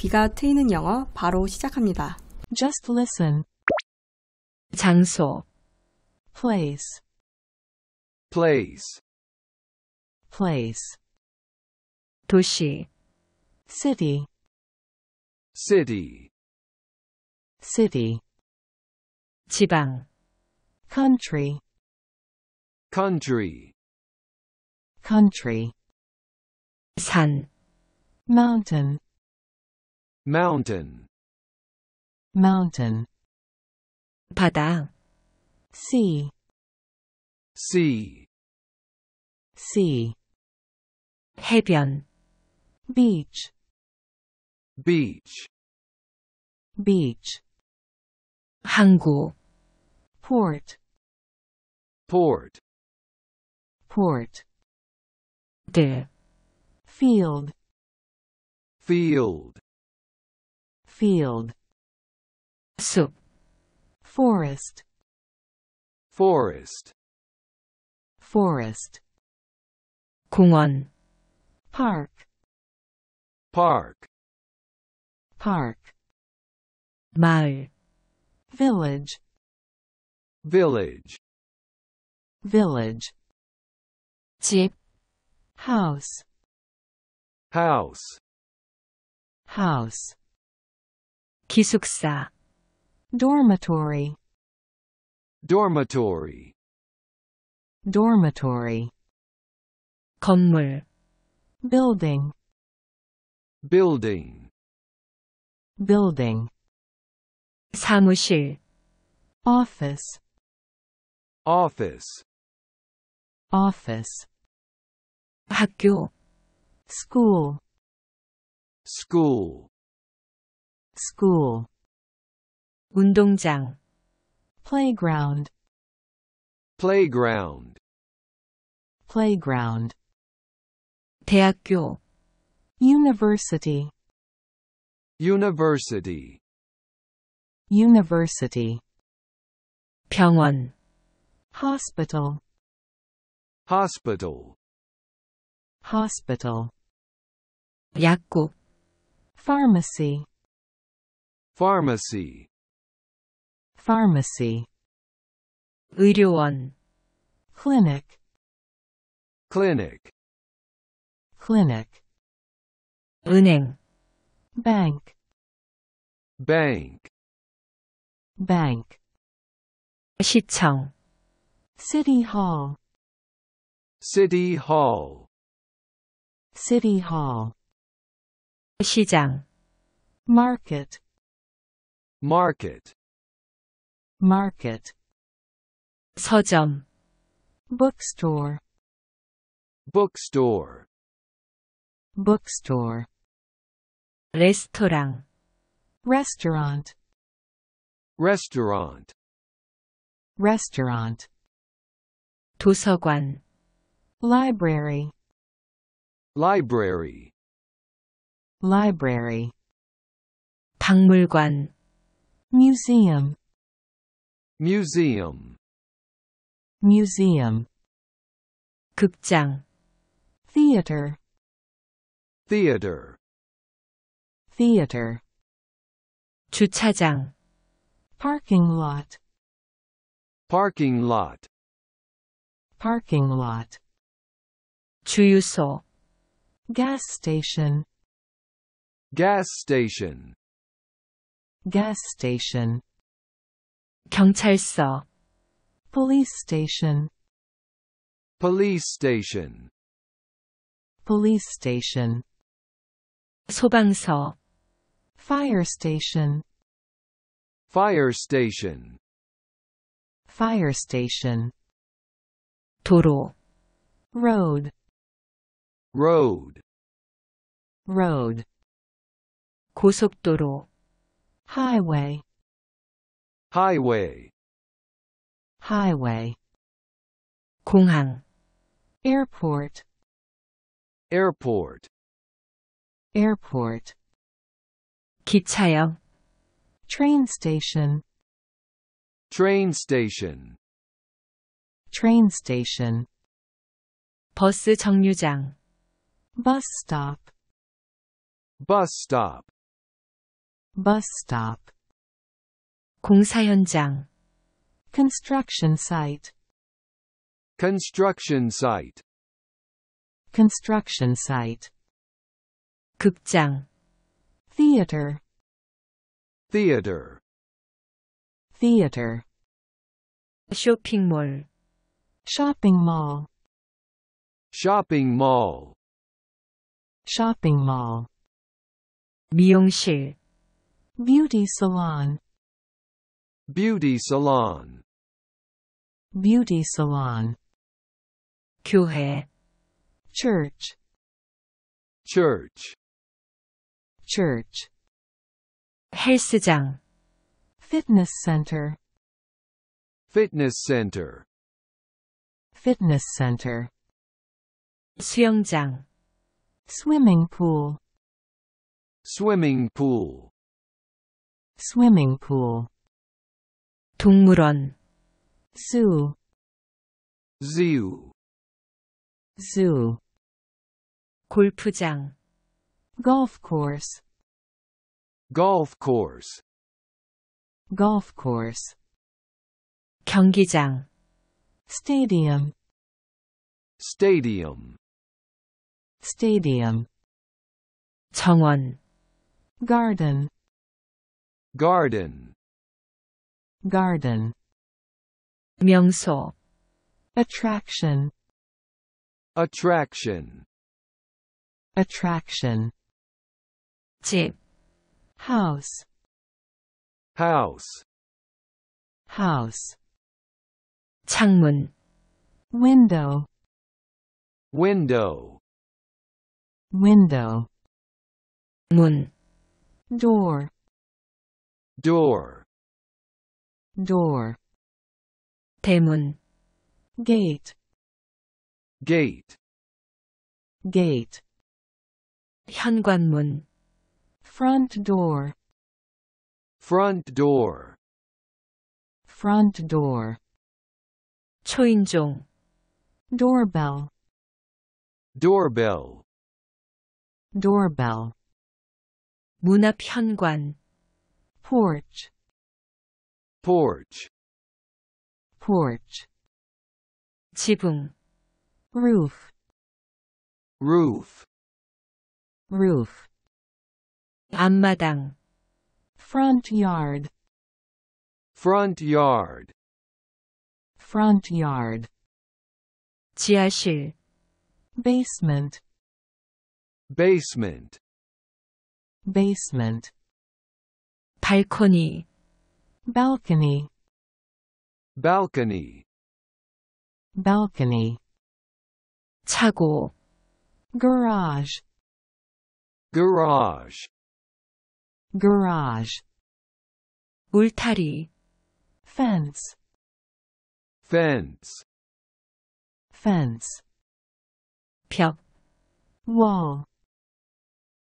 귀가 트이는 영어 바로 시작합니다. Just listen. 장소, Place. place, Place. 도시, City. city, City. 지방, Country. country, Country. 산, Mountain. mountain, Mountain. 바다, Sea. sea, Sea. 해변, Beach. beach, Beach. 항구, Port. port, Port. 들, Field. field, Field. 숲, Forest. forest, Forest. 공원, Park. park, Park. 마을, Village. village, Village. 집, House. house, House. 기숙사, Dormitory. dormitory, Dormitory. 건물, Building. building, Building. 사무실, Office. office, Office. 학교, School. school, School. 운동장, Playground. playground, Playground. 대학교, University. university, University. 병원, Hospital. hospital, Hospital. 약국, Pharmacy. pharmacy, Pharmacy. 의료원, Clinic. clinic, Clinic. 은행, Bank. bank, Bank. 시청, City Hall. city hall, City Hall. 시장, Market. market, Market. 서점, Bookstore. bookstore, Bookstore. 레스토랑, Restaurant. restaurant, Restaurant. 도서관, Library. library, Library. 박물관, Museum. museum, Museum. 극장, Theater. theater, Theater. 주차장, Parking lot. parking lot, Parking lot. 주유소, Gas station. gas station, Gas station. 경찰서, Police station. police station, Police station. 소방서, Fire station. fire station, Fire station. 도로, Road. road, Road. 고속도로, Highway. highway, Highway. 공항, Airport. airport, Airport. 기차역, Train station. train station, Train station. 버스 정류장, Bus stop. bus stop, Bus stop. 공사 현장, Construction site. Construction site. Construction site. 극장, Theater. Theater. Theater. 쇼핑몰, Shopping mall. Shopping mall. Shopping mall. 미용실, Beauty salon. Beauty salon. Beauty salon. 교회, Church. Church. Church. 헬스장, Fitness center. Fitness center. Fitness center. 수영장, Swimming pool. Swimming pool. Swimming pool. 동물원, Zoo. Zoo. Zoo. 골프장, Golf course. Golf course. Golf course. 경기장, Stadium. Stadium. Stadium. 정원, Garden. Garden. Garden. 명소, Attraction. Attraction. Attraction. 집, House. House. House. 창문, Window. Window. Window. 문, Door. Door. Door. 대문, Gate. Gate. Gate. 현관문, Front door. Front door. Front door. 초인종, Doorbell. Doorbell. Doorbell. 문 앞 현관, Porch. Porch. Porch. 지붕, Roof. Roof. Roof. 앞마당, Front yard. Front yard. Front yard. 지하실, Basement. Basement. Basement. 발코니, Balcony. Balcony. Balcony. 차고, Garage. Garage. Garage. 울타리, Fence. Fence. Fence. 벽, Wall.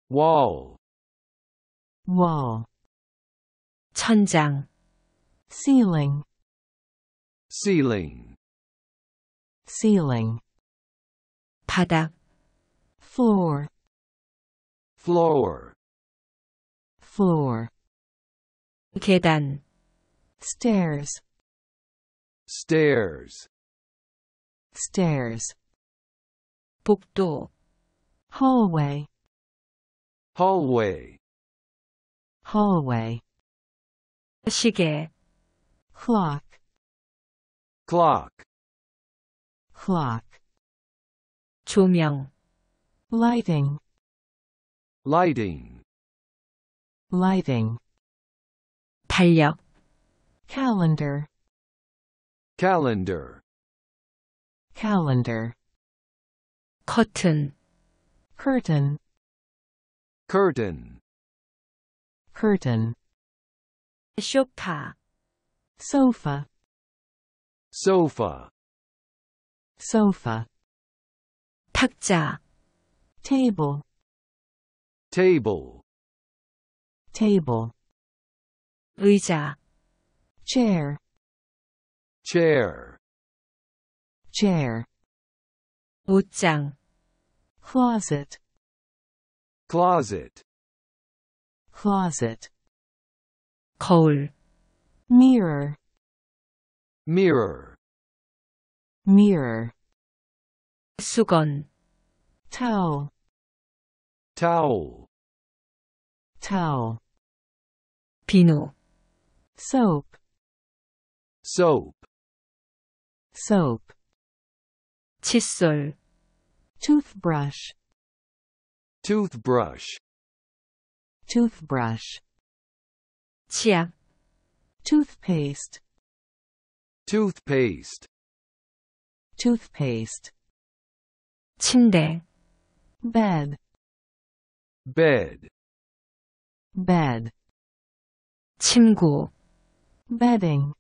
Wall. Wall. 천장, Ceiling. Ceiling. Ceiling. 바닥, Floor. Floor. Floor. 계단, Stairs. Stairs. Stairs. 복도, Hallway. Hallway. Hallway. 시계, Clock. Clock. Clock. 조명, Lighting. Lighting. Lighting. 달력, Calendar. Calendar. Calendar. 커튼, Curtain. Curtain. Curtain. 소파, Sofa. Sofa. Sofa. 탁자, Table. Table. Table. 의자, Chair. Chair. Chair. 옷장, Closet. Closet. Closet. 거울, mirror, mirror, mirror, 수건, towel, towel, towel, 비누, soap, soap, soap, 칫솔, toothbrush, toothbrush, toothbrush, 치약, toothpaste, toothpaste, toothpaste, 침대, bed, bed, bed, 침구, bedding,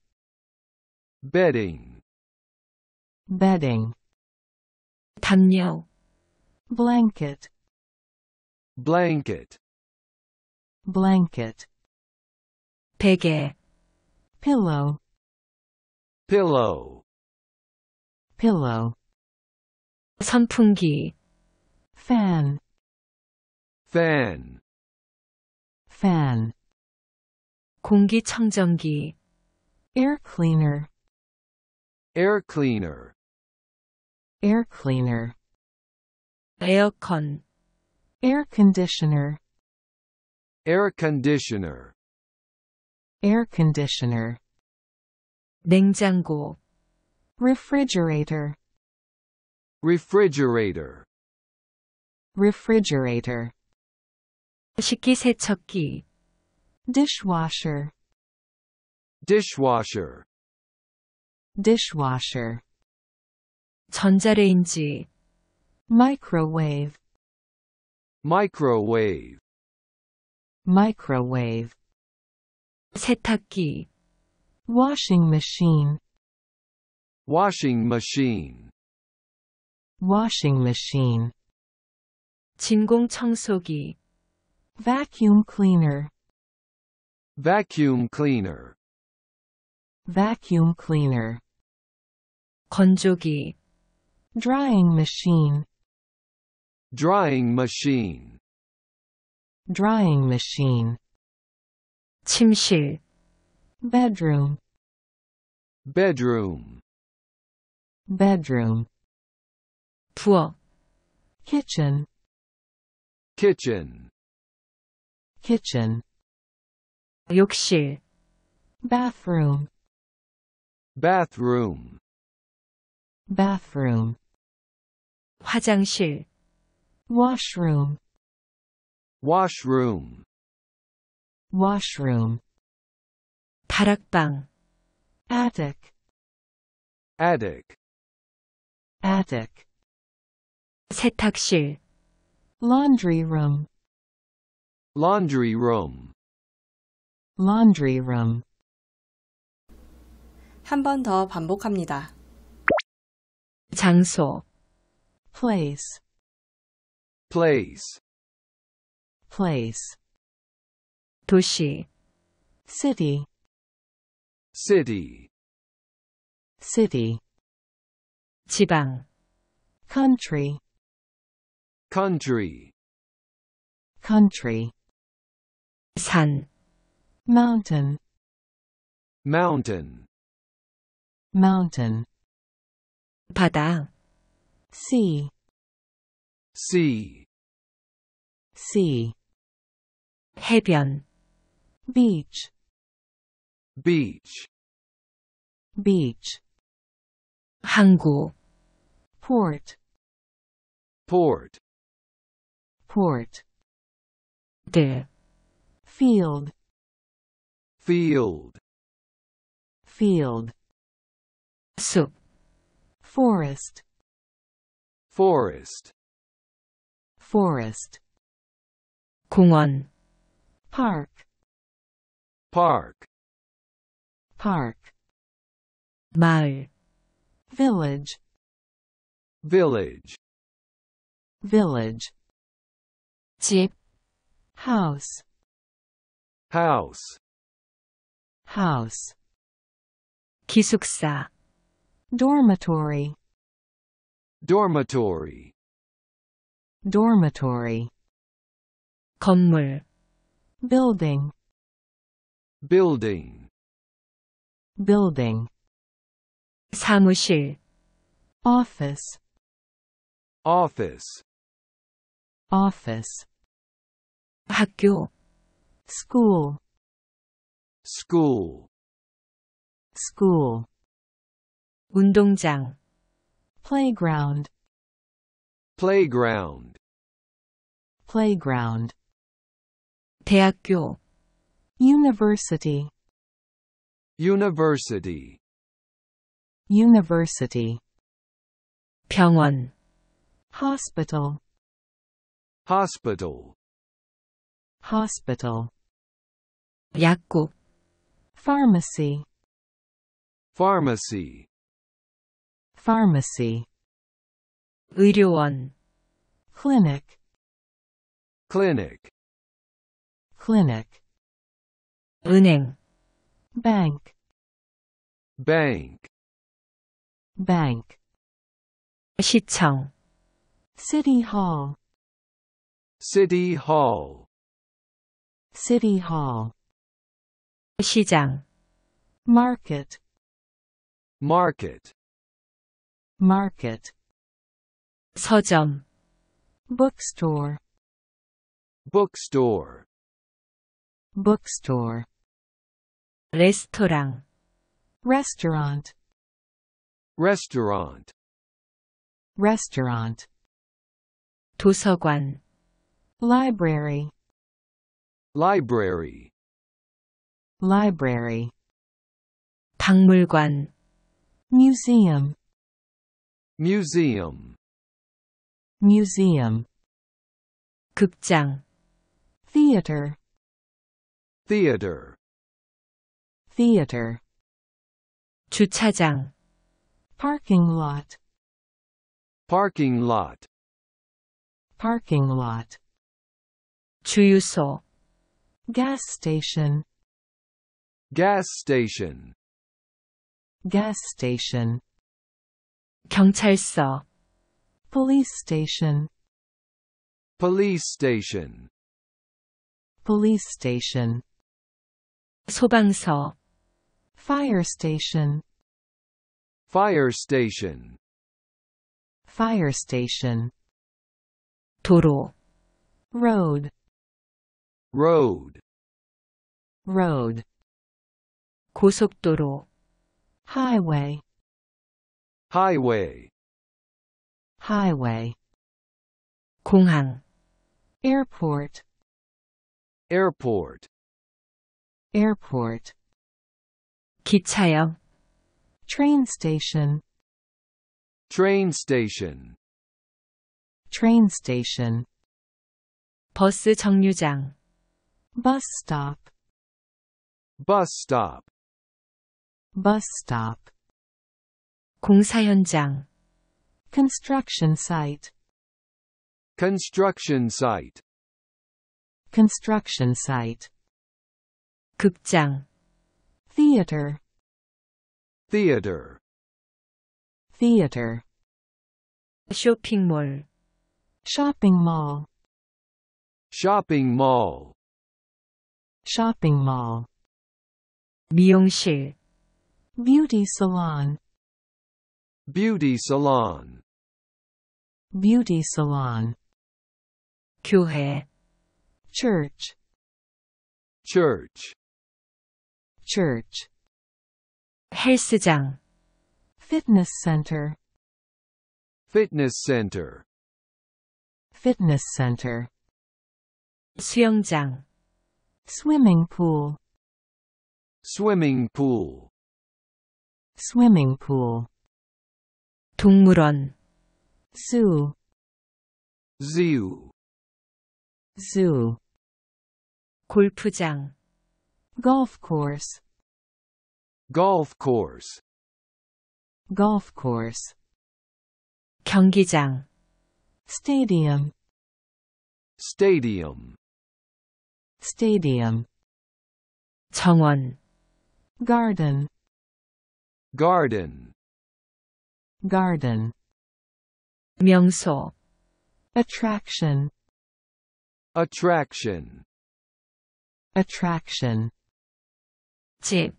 bedding, bedding, 담요, blanket, blanket, blanket, 베개, pillow, pillow, pillow, 선풍기, fan, fan, fan, 공기청정기, air cleaner, air cleaner, air cleaner, 에어컨, air conditioner, air conditioner, air conditioner, 냉장고, refrigerator, refrigerator, refrigerator, 식기세척기, dishwasher, dishwasher, dishwasher, 전자레인지, microwave, microwave, microwave, 세탁기, washing machine, washing machine, washing machine, 진공청소기, vacuum cleaner, vacuum cleaner, vacuum cleaner, 건조기, drying machine, drying machine, drying machine, 침실, bedroom, bedroom, bedroom, 부엌, kitchen, kitchen, kitchen, 욕실, bathroom, bathroom, bathroom, 화장실, washroom, washroom, washroom, 다락방, attic, attic, attic, 세탁실, laundry room, laundry room, laundry room, 한 번 더 반복합니다. 장소, place, place, place, 도시, city, city, city, 지방, country, country, country, 산, mountain, mountain, mountain, 바다, sea, sea, sea, 해변, beach, beach, beach, 항구, port, port, port, 들, field, field, field, 숲, forest, forest, forest, 공원, park, park, park, 마을, village, village, village, 집, house, house, house, 기숙사, dormitory, dormitory, dormitory, 건물, building, building, building, 사무실, office, office, office, 학교, school, school, school, 운동장, playground, playground, playground, 대학교, university, university, university, 병원, hospital, hospital, hospital, 약국, pharmacy, pharmacy, pharmacy, 의료원, clinic, clinic, clinic, 은행, bank, bank, bank, 시청, city hall, city hall, city hall, 시장, market, market, market, 서점, bookstore, bookstore, bookstore, 레스토랑, restaurant, restaurant, restaurant, 도서관, library, library, library, 박물관, museum, museum, museum, 극장, theater, theater, theater, 주차장, parking lot, parking lot, parking lot, 주유소, gas station, gas station, gas station, 경찰서, police station, police station, police station, 소방서, fire station, fire station, fire station, 도로, road, road, road, 고속도로, highway, highway, highway, 공항, airport, airport, airport, 기차역, train station, train station, train station, 버스 정류장, bus stop, bus stop, bus stop, 공사 현장, construction site, construction site, construction site, 극장, theater, theater, theater, 쇼핑몰, shopping mall, shopping mall, shopping mall, 미용실, beauty salon, beauty salon, beauty salon, 교회, church, church, church, 헬스장, fitness center, fitness center, fitness center, 수영장, swimming pool, swimming pool, swimming pool, 동물원, zoo, zoo, zoo, 골프장, golf course, golf course, golf course, 경기장, stadium, stadium, stadium, 정원, garden, garden, garden, 명소, attraction, attraction, attraction, 집,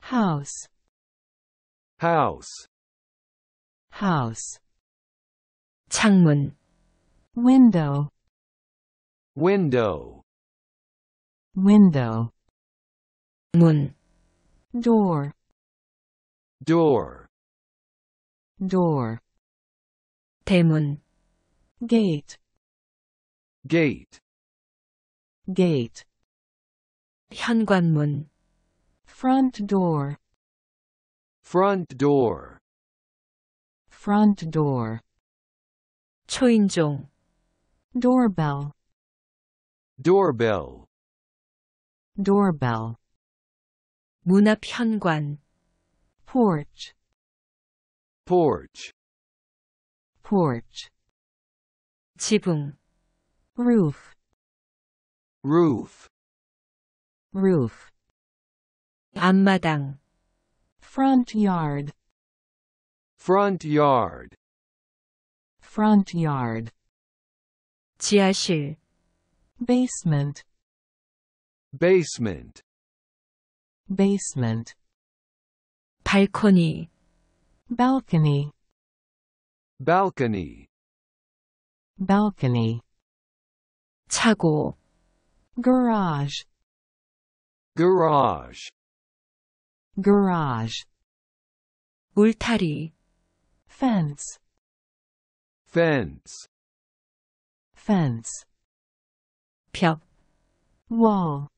house, house, house, 창문, window, window, window, 문, door, door, door, 대문, gate, gate, gate, 현관문, front door, front door, front door, 초인종, doorbell, doorbell, doorbell, 문 앞 현관, porch, porch, porch, 지붕, roof, roof, roof, 앞마당, front yard, front yard, front yard, 지하실, basement, basement, basement, 발코니, balcony, balcony, balcony, 차고, garage, garage, garage, 울타리, fence, fence, fence, 벽, wall,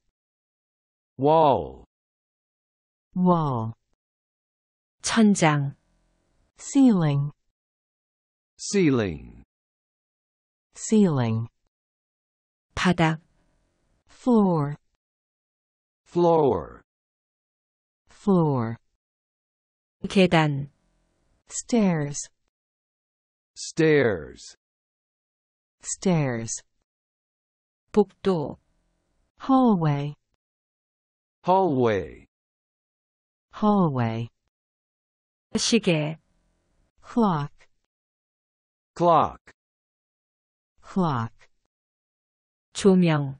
wall, wall, 천장, ceiling, ceiling, ceiling, 바닥, floor, floor, floor, 계단, stairs, stairs, stairs, 복도, hallway, hallway, hallway, 시계, clock, clock, clock, 조명,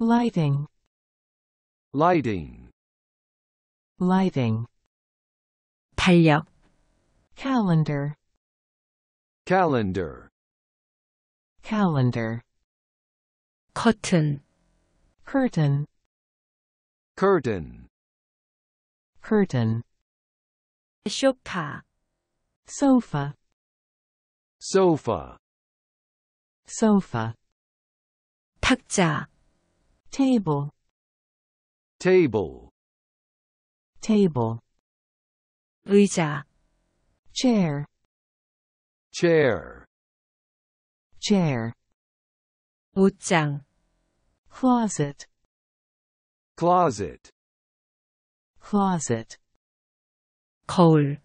lighting, lighting, lighting, 달력, calendar, calendar, calendar, 커튼, curtain, curtain, curtain, 소파, sofa, sofa, sofa, 탁자, table, table, table, 의자, chair, chair, chair, 옷장, closet, closet, closet, 거울,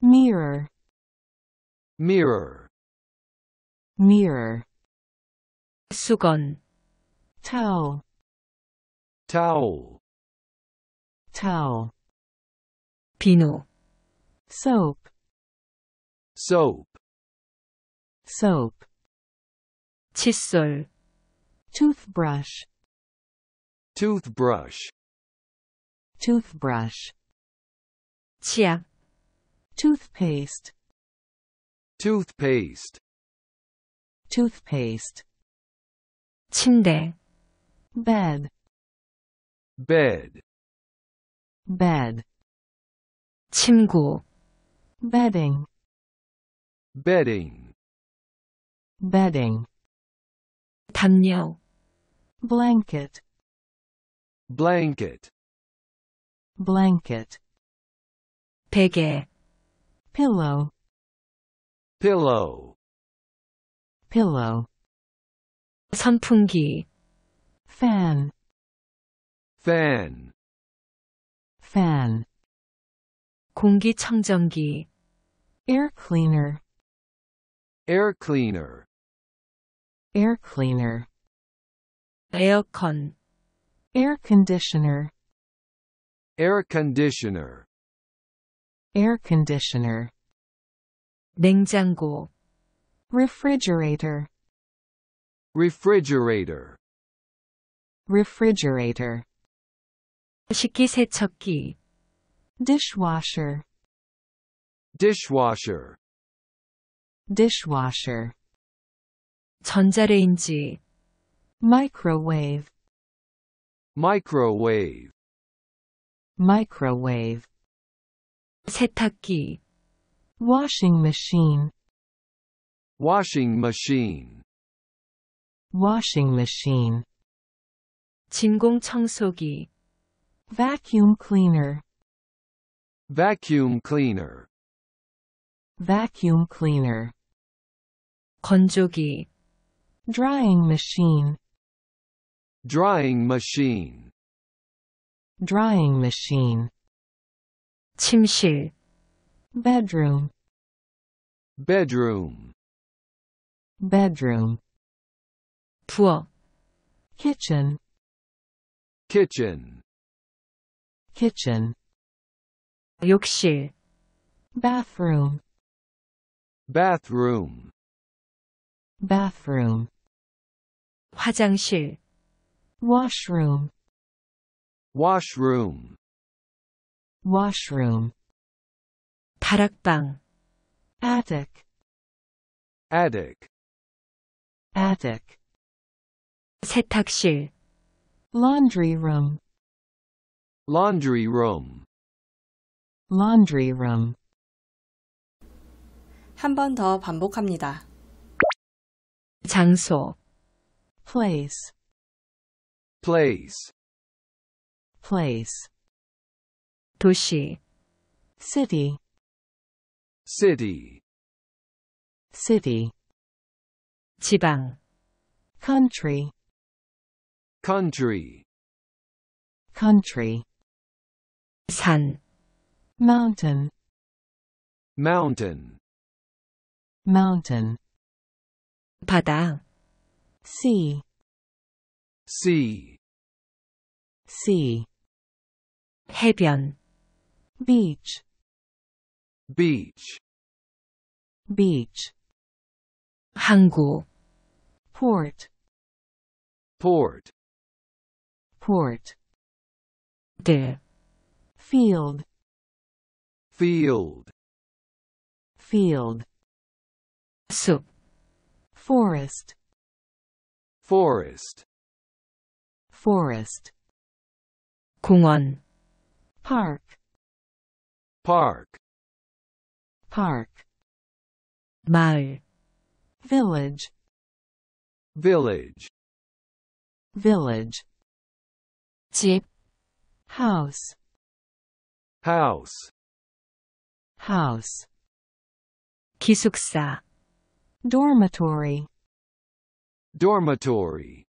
mirror, mirror, mirror, 수건, towel, towel, towel, 비누, soap, soap, soap, 칫솔, toothbrush, toothbrush, toothbrush, 치약, toothpaste, toothpaste, toothpaste, 침대, bed, bed, bed, 침구, bedding, bedding, bedding, 담요, blanket, blanket, blanket, 베개, pillow, pillow, pillow, 선풍기, fan, fan, fan, 공기청정기, air cleaner, air cleaner, air cleaner, 에어컨, air conditioner, air conditioner, air conditioner, 냉장고, refrigerator, refrigerator, refrigerator, 식기세척기, dishwasher, dishwasher, dishwasher, 전자레인지, microwave, microwave, microwave, 세탁기, washing machine, washing machine, washing machine, 진공청소기, vacuum cleaner, vacuum cleaner, vacuum cleaner, 건조기, drying machine, drying machine, drying machine, 침실, bedroom, bedroom, bedroom, 부엌, kitchen, kitchen, kitchen, 욕실, bathroom, bathroom, bathroom, 화장실, washroom, washroom, washroom, 다락방, attic, attic, attic, 세탁실, laundry room, laundry room, laundry room, 한 번 더 반복합니다. 장소, place, place, place, 도시, city, city, city, 지방, country, country, country, 산, mountain, mountain, mountain, 바다, sea, sea, sea, 해변, beach, beach, beach, 항구, port, port, port, 들, field, field, field, 숲, forest, forest, forest, 공원, park, park, park, 마을, village, village, village, 집, house, house, house, 기숙사, dormitory, dormitory,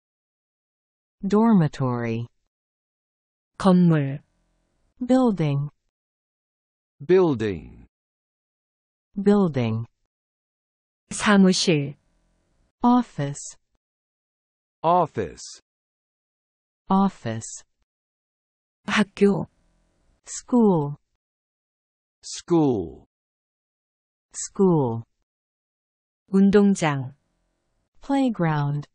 dormitory, 건물, building, building, building, 사무실, office, office, office, 학교, school, school, school, 운동장, playground,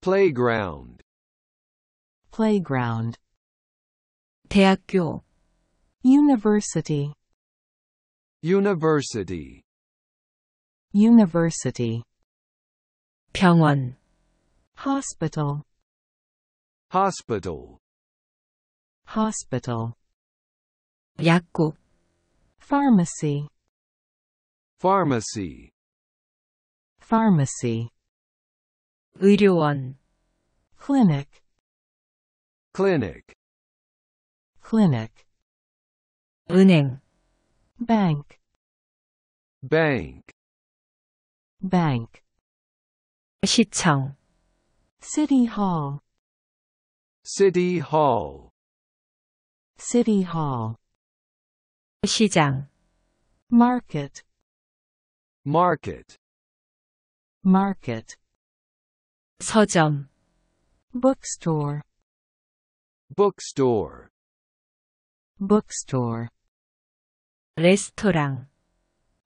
playground, playground, 대학교, university, university, university, 병원, hospital, hospital, hospital, 약국, pharmacy, pharmacy, pharmacy, 의료원, clinic, clinic, clinic, 은행, bank, bank, bank, 시청, city hall, city hall, city hall, 시장, market, market, market, 서점, bookstore, bookstore, bookstore, 레스토랑,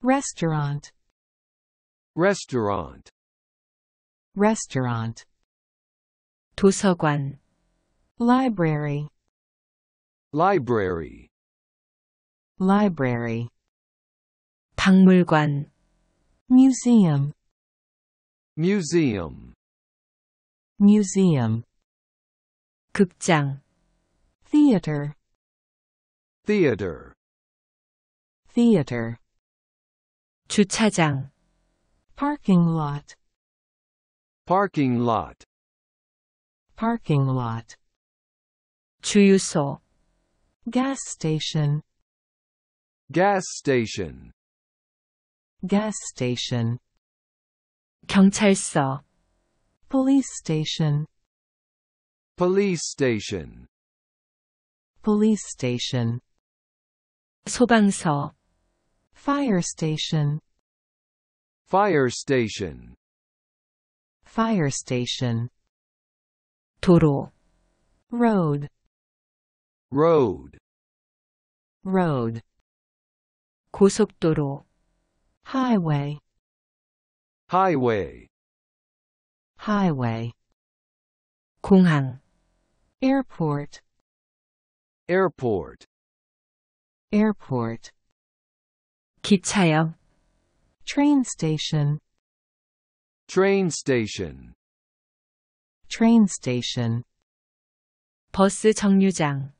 restaurant, restaurant, restaurant, 도서관, library, library, library, 박물관, museum, museum, museum, 극장, theater, theater, theater, 주차장, parking lot, parking lot, parking lot, 주유소, gas station, gas station, gas station, 경찰서, police station, police station, police station, 소방서, fire station, fire station, fire station, 도로, road, road, road, 고속도로, highway, highway, highway, 공항, airport, airport, airport, 기차역, train station, train station, train station, 버스 정류장,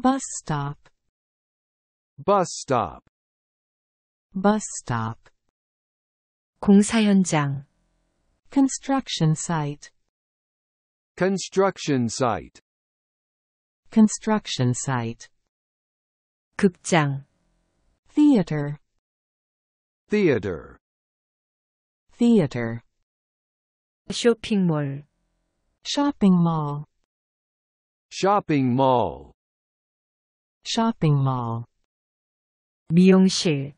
bus stop, bus stop, bus stop, 공사 현장, construction site, construction site, construction site, 극장, theater, theater, theater, 쇼핑몰, shopping mall, shopping mall, shopping mall, 미용실,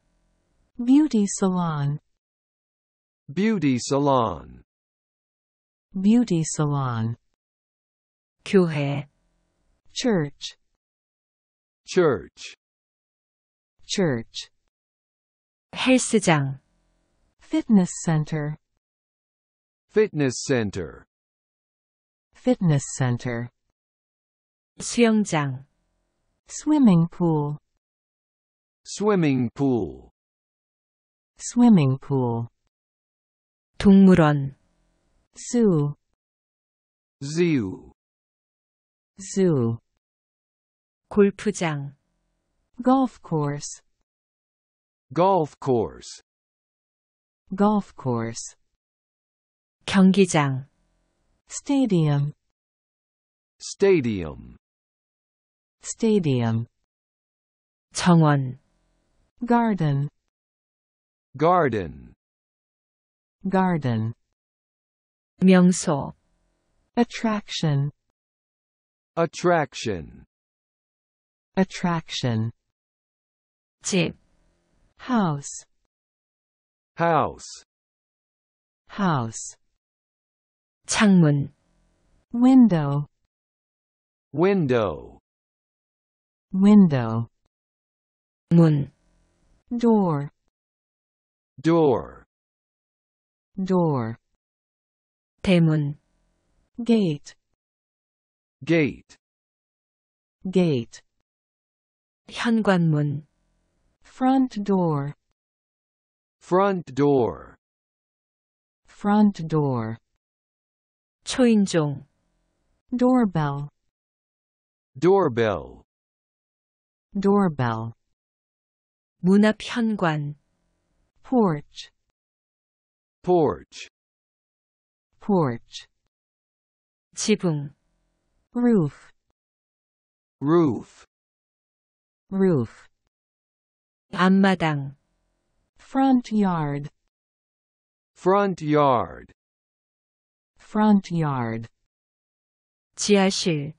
beauty salon, beauty salon, beauty salon, 교회, church, church, church, 헬스장, fitness center, fitness center, fitness center, 수영장, swimming pool, swimming pool, swimming pool, 동물원, zoo, zoo, zoo, 골프장, golf course, golf course, golf course, 경기장, stadium, stadium, stadium, 정원, garden, garden, garden, 명소, attraction, attraction, attraction, 집, house, house, house, 창문, window, window, window, 문, door, door, door, 대문, gate, gate, gate, 현관문, front door, front door, front door, 초인종, doorbell, doorbell, doorbell, 문 앞 현관, porch, porch, porch, 지붕, roof, roof, roof, 앞마당, front yard, front yard, front yard, 지하실,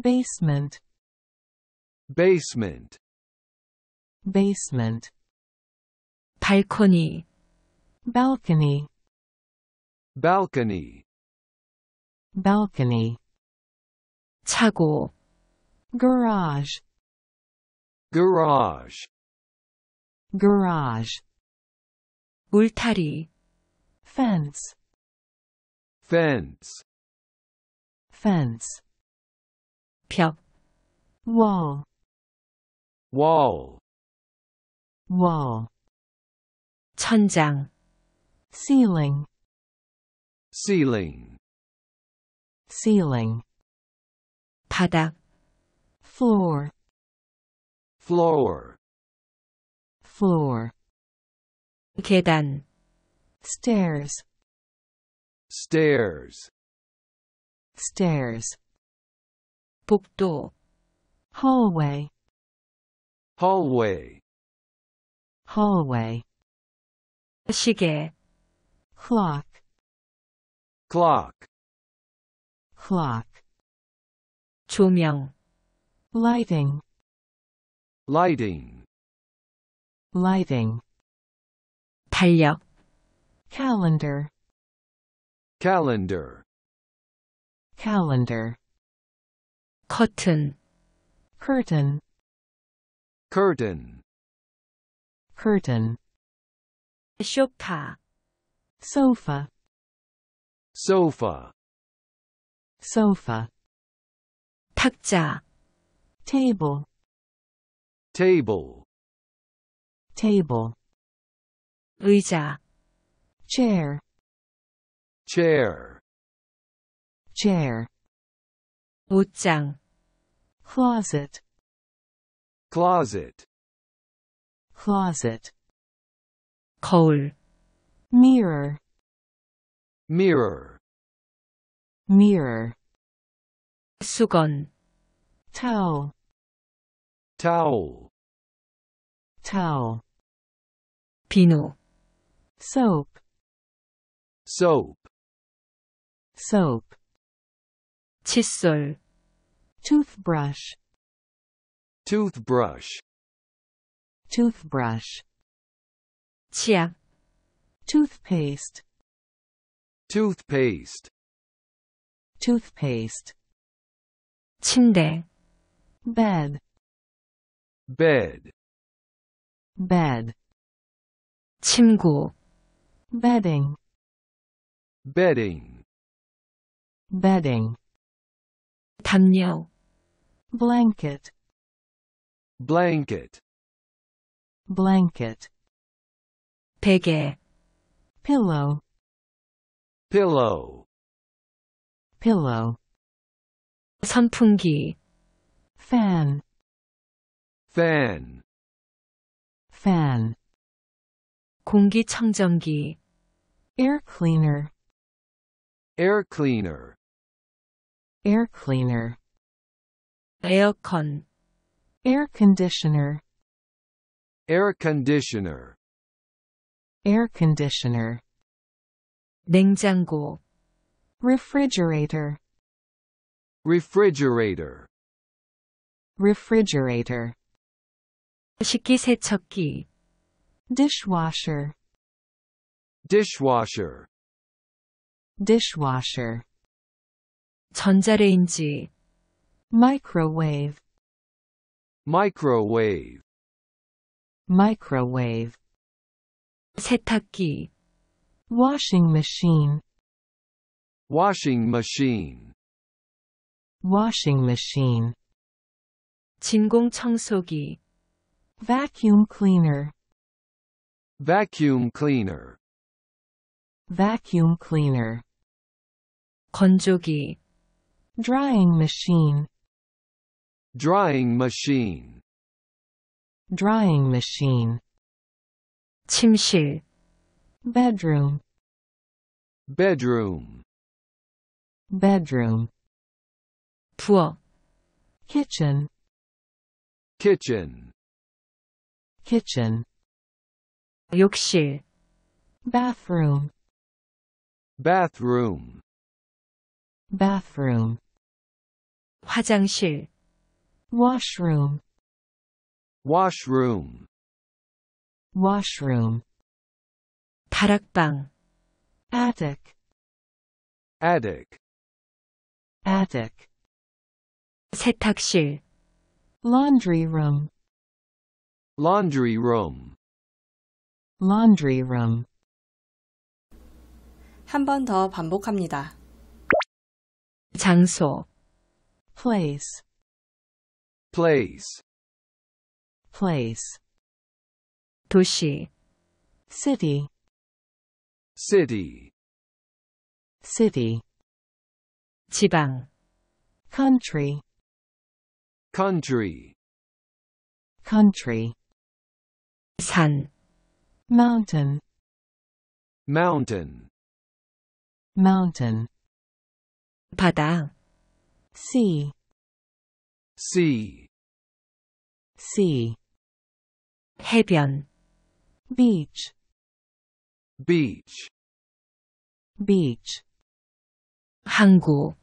basement, basement, basement, 발코니, balcony, balcony, balcony, 차고, garage, garage, garage, 울타리, fence, fence, fence, 벽, wall, wall, wall, 천장, ceiling, ceiling, ceiling, 바닥, floor, floor, floor, 계단, stairs, stairs, stairs, 복도, hallway, hallway, hallway, 시계, clock, clock, clock, 조명, lighting, lighting, lighting, 달력, calendar, calendar, calendar, 커튼, curtain, curtain, curtain, 소파, sofa, sofa, sofa, 탁자, table, table, table, 의자, chair, chair, chair, 옷장, closet, closet, closet, 거울, mirror, mirror, mirror, 수건, towel, towel, towel, 비누, soap, soap, soap, 칫솔, toothbrush, toothbrush, toothbrush, 치약, toothpaste, toothpaste, toothpaste, 침대, bed, bed, bed, 침구, bedding, bedding, bedding, 담요, blanket, blanket, blanket, 베개, pillow, pillow, pillow, 선풍기, fan, fan, fan, 공기청정기, air cleaner, air cleaner, air cleaner, 에어컨, air conditioner, air conditioner, air conditioner, 냉장고, refrigerator, refrigerator, refrigerator, 식기세척기, dishwasher, dishwasher, dishwasher, 전자레인지, microwave, microwave, microwave, 세탁기, washing machine, washing machine, washing machine, 진공청소기, vacuum cleaner, vacuum cleaner, vacuum cleaner, 건조기, drying machine, drying machine, drying machine, 침실, bedroom, bedroom, bedroom, 부엌, kitchen, kitchen, kitchen, 욕실, bathroom, bathroom, bathroom, 화장실, washroom, washroom, washroom, 다락방, attic, attic, attic, 세탁실, laundry room, laundry room, laundry room, 한 번 더 반복합니다. 장소, place, place, place, 도시, city, city, city, 지방, country, country, country, 산, mountain, mountain, mountain, 바다, sea, sea, sea, 해변, beach, beach, beach, 항구,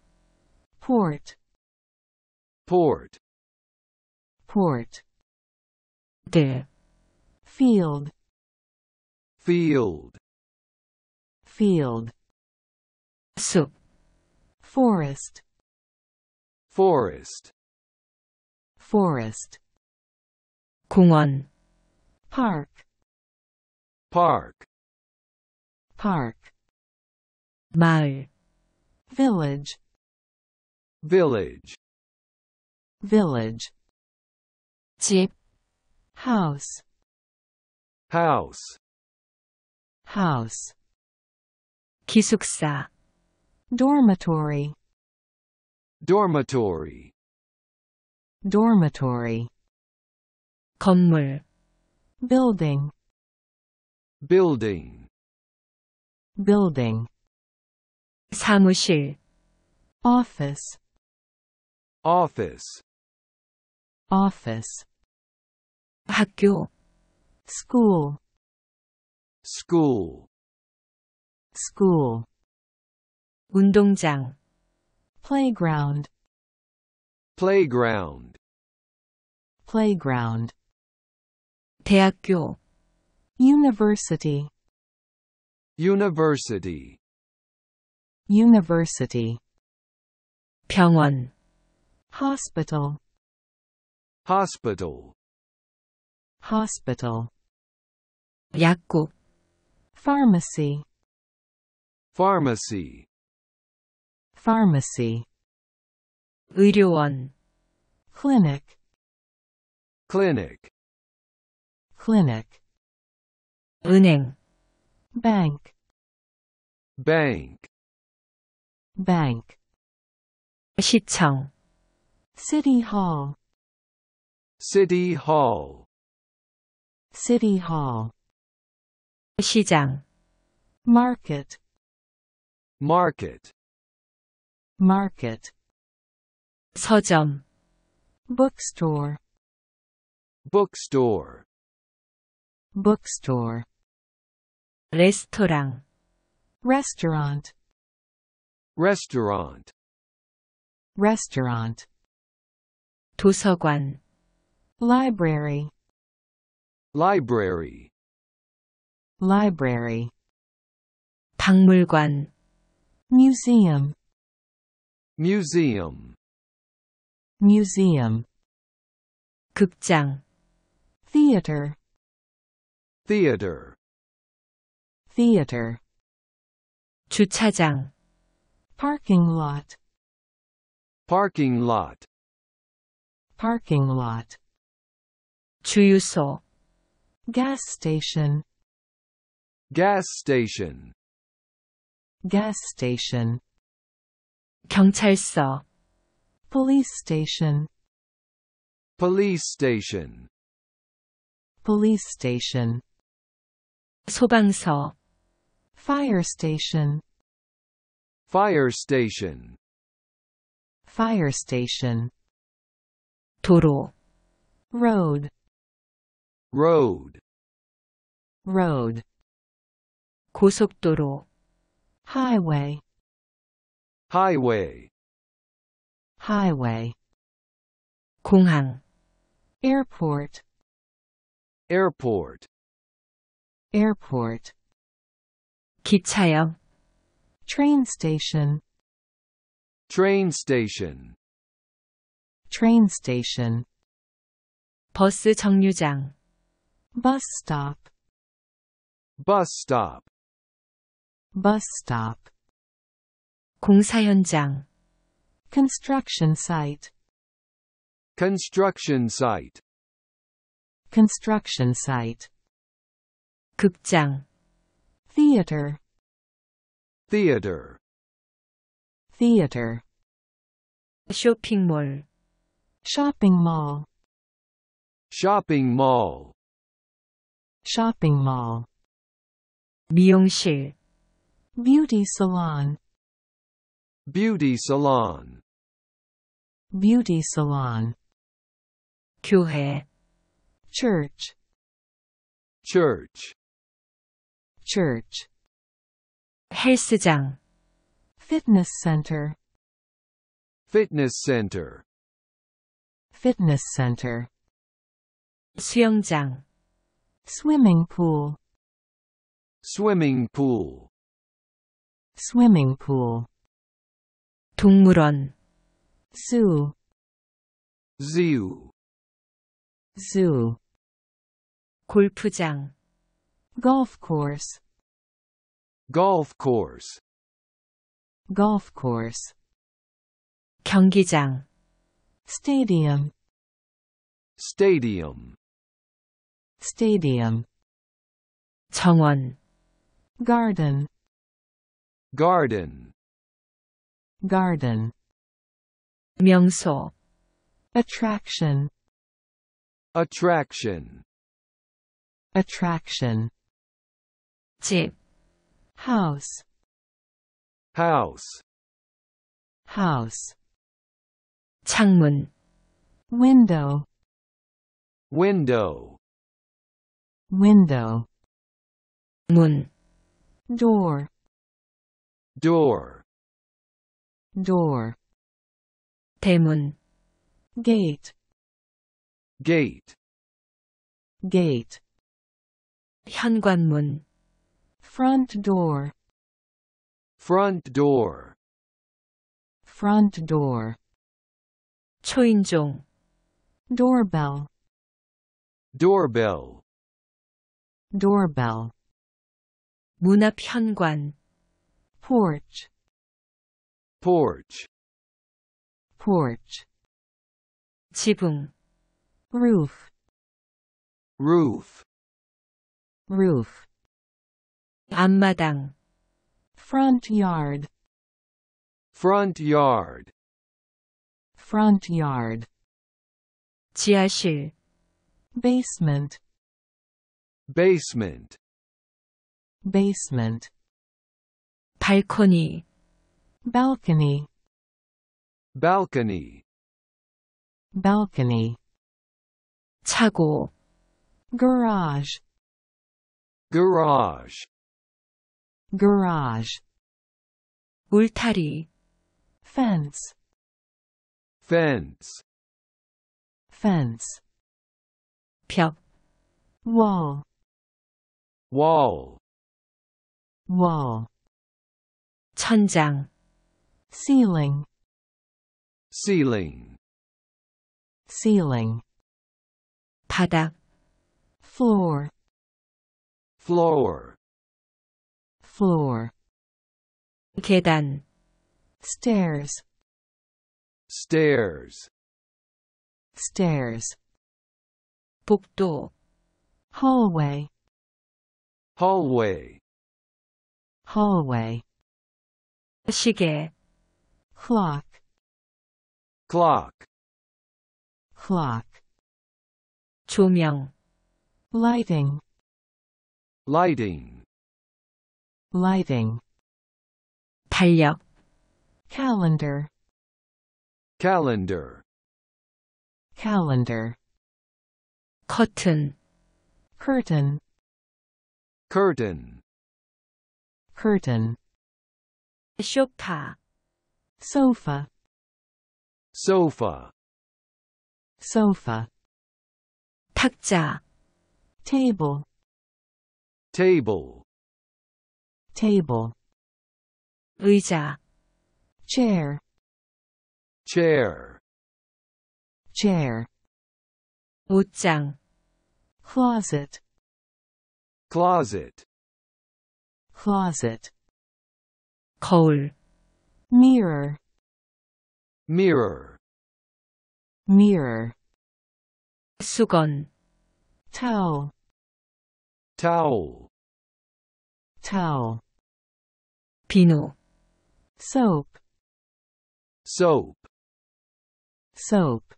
port, port, port, 들, field, field, field, 숲, forest, forest, forest, 공원, park, park, park, 마을, village, village, village, 집, house, house, house, 기숙사, dormitory, dormitory, dormitory, 건물, building, building, building, 사무실, office, office, office, 학교, school, school, school, 운동장, playground, playground, playground, 대학교, university, university, university, 병원, hospital, hospital, hospital, 약국, pharmacy, pharmacy, pharmacy, 의료원, clinic, clinic, clinic, 은행, bank, bank, bank, 시청, city hall, city hall, city hall, 시장, market, market, market, 서점, bookstore, bookstore, bookstore, 레스토랑, restaurant, restaurant, restaurant, 도서관, library, library, library, 박물관, museum, museum, museum, 극장, theater, theater, theater, 주차장, parking lot, parking lot, parking lot, 주유소, gas station, gas station, gas station, 경찰서, police station, police station, police station, 소방서, fire station, fire station, fire station, 도로, road, road, road, 고속도로, highway, highway, highway, 공항, airport, airport, airport, 기차역, train station, train station, train station, 버스 정류장, bus stop, bus stop, bus stop, 공사 현장, construction site, Construction site. Construction site. 극장, Theater. Theater. Theater. 쇼핑몰, Shopping mall. Shopping mall. Shopping mall. 미용실, Beauty salon. Beauty salon. Beauty salon. 교회, Church. Church. Church. 헬스장, Fitness center. Fitness center. Fitness center. 수영장, Swimming pool. Swimming pool. Swimming pool. 동물원, Zoo. Zoo. Zoo. 골프장, Golf course. Golf course. Golf course. 경기장, Stadium. Stadium. Stadium. 정원, Garden. Garden. Garden. 명소, Attraction. Attraction. Attraction. 집, House. House. House. 창문, Window. Window. Window. 문, Door. Door. Door. 대문, Gate. Gate. Gate. 현관문, Front door. Front door. Front door. 초인종, Doorbell. Doorbell. Doorbell. 문 앞 현관, Porch. Porch. Porch. 지붕, Roof. Roof. Roof. 앞마당, Front yard. Front yard. Front yard. 지하실, Basement. Basement. Basement. 발코니, Balcony. Balcony. Balcony. 차고, Garage. Garage. Garage. 울타리, Fence. Fence. Fence. 벽, Wall. Wall. Wall. 천장, Ceiling. Ceiling. Ceiling. 바닥, Floor. Floor. Floor. 계단, Stairs. Stairs. Stairs. 복도, Hallway. Hallway. Hallway. 시계, Clock. Clock. Clock. 조명, Lighting. Lighting. Lighting. 달력, Calendar. Calendar. Calendar. 커튼, Curtain. Curtain. Curtain. 소파, Sofa. Sofa. Sofa. 탁자, Table. Table. Table. 의자, Chair. Chair. Chair. 옷장, Closet. Closet. Closet. 거울, Mirror. Mirror. mirror, 수건, towel, towel, towel, 비누, soap, soap, soap,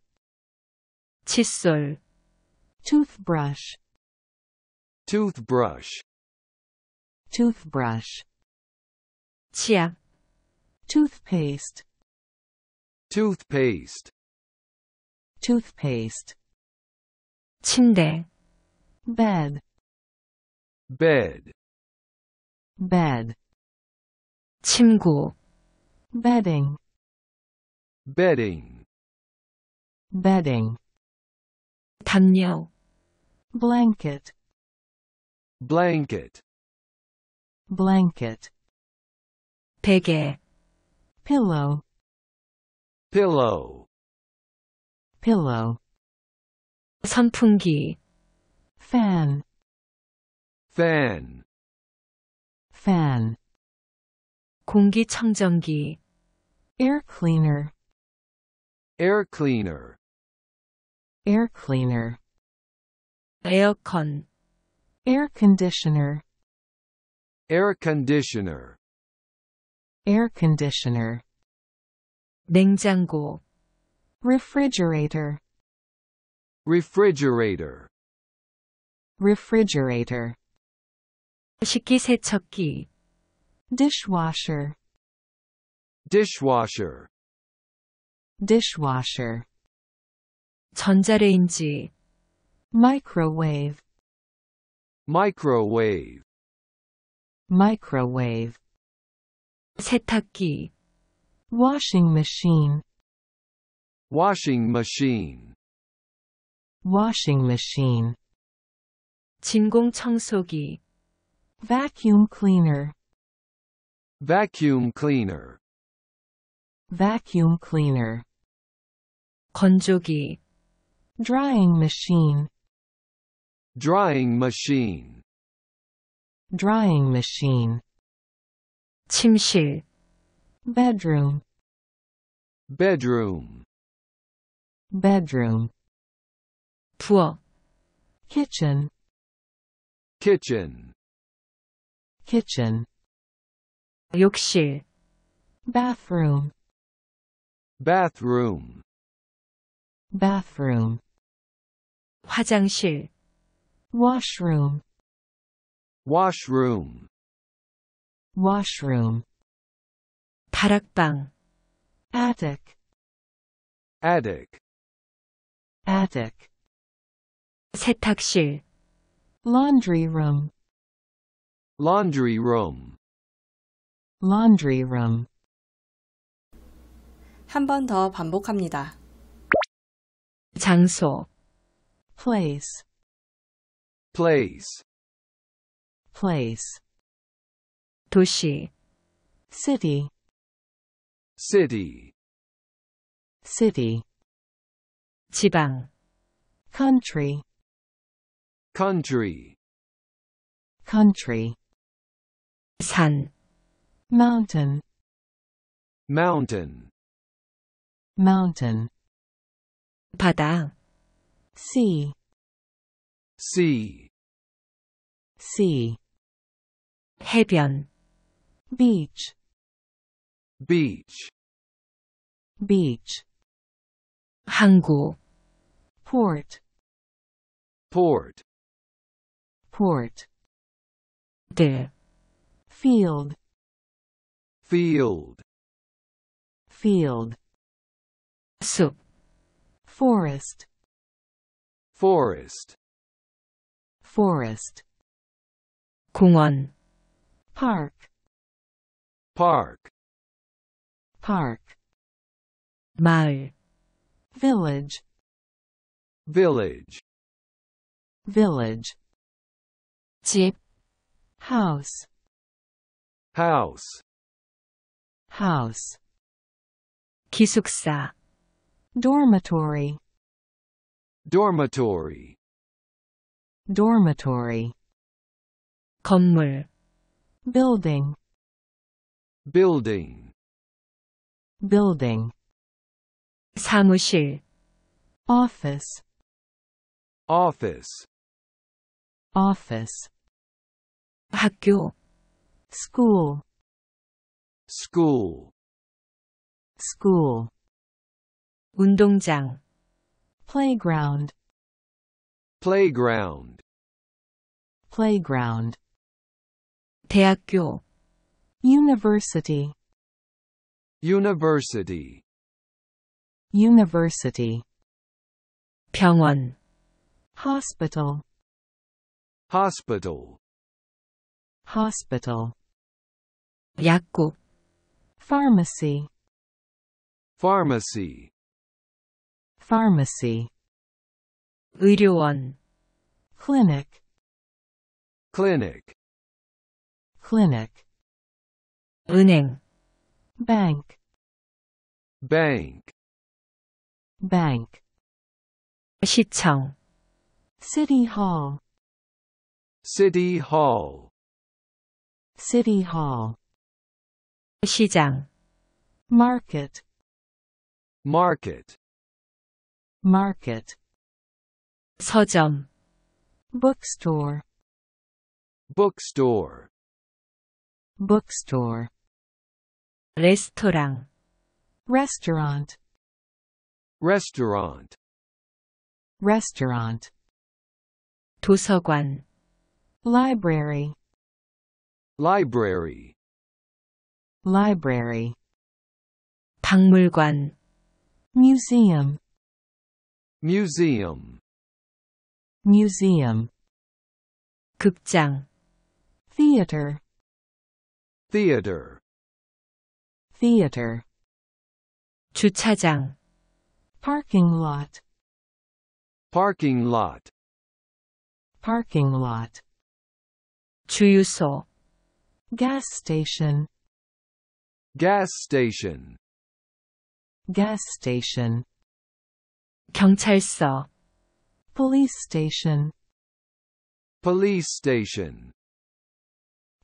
칫솔, toothbrush, toothbrush, toothbrush, 치약, toothpaste, toothpaste, toothpaste, 침대, bed, bed, bed, 침구, bedding, bedding, bedding, 담요, blanket, blanket, blanket, 베개, pillow, pillow, pillow, 선풍기, fan, fan, fan, 공기청정기, air cleaner, air cleaner, air cleaner, 에어컨, air conditioner, air conditioner, air conditioner, 냉장고, refrigerator, refrigerator, refrigerator, 식기세척기, dishwasher, dishwasher, dishwasher, 전자레인지, microwave, microwave, microwave, 세탁기, washing machine, washing machine, washing machine, 진공청소기, vacuum cleaner, vacuum cleaner, vacuum cleaner, 건조기, drying machine, drying machine, drying machine, 침실, bedroom, bedroom, bedroom, 부엌, kitchen, kitchen, kitchen, 욕실, bathroom, bathroom, bathroom, 화장실, washroom, washroom, washroom, 다락방, attic, attic, attic, 세탁실, laundry room, laundry room, laundry room, 한 번 더 반복합니다. 장소, place, place, place, 도시, city, city, city, 지방, country, country, country, 산, mountain, mountain, mountain, 바다, sea, sea, sea, 해변, beach, beach, beach, 항구, port, port, port, 들, field, field, field, 숲, forest, forest, forest, 공원, park, park, park, 마을, village, village, village, 집, house, house, house, 기숙사, dormitory, dormitory, dormitory, 건물, building, building, building, 사무실, office, office, office, 학교, school, school, school, 운동장, playground, playground, playground, 대학교, university, university, university, 병원, hospital, hospital, hospital, 약국, pharmacy, pharmacy, pharmacy, 의료원, clinic, clinic, clinic, 은행, bank, bank, bank, 시청, city hall, city hall, city hall, 시장, market, market, market, 서점, bookstore, bookstore, bookstore, 레스토랑, restaurant, restaurant, restaurant, 도서관, library, library, library, 박물관, museum, museum, museum, 극장, theater, theater, theater, 주차장, parking lot, parking lot, parking lot, 주유소, gas station, gas station, gas station, 경찰서, police station, police station,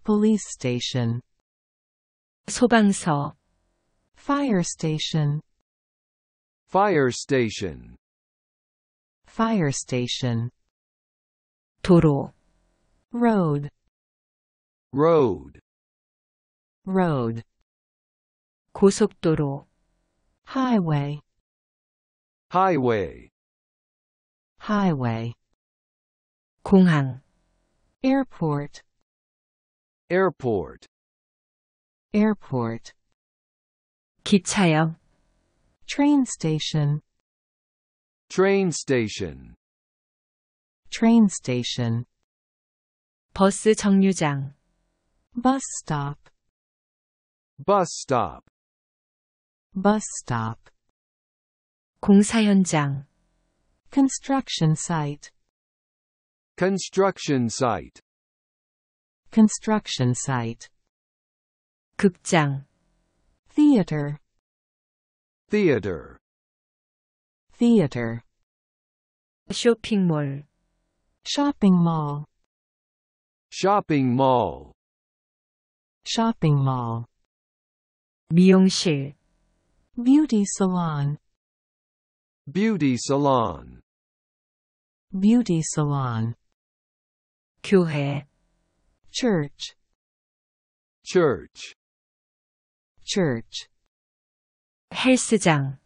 police station, 소방서, fire station, fire station, fire station, 도로, road, road, road, 고속도로, highway, highway, highway, 공항, airport, airport, airport, 기차역, train station, train station, train station, 버스 정류장, bus stop, bus stop, bus stop, 공사 현장, construction site, construction site, construction site, 극장, theater, theater, theater, 쇼핑몰, shopping mall, shopping mall, shopping mall, 미용실, beauty salon, beauty salon, beauty salon, 교회, church, church, church, 헬스장,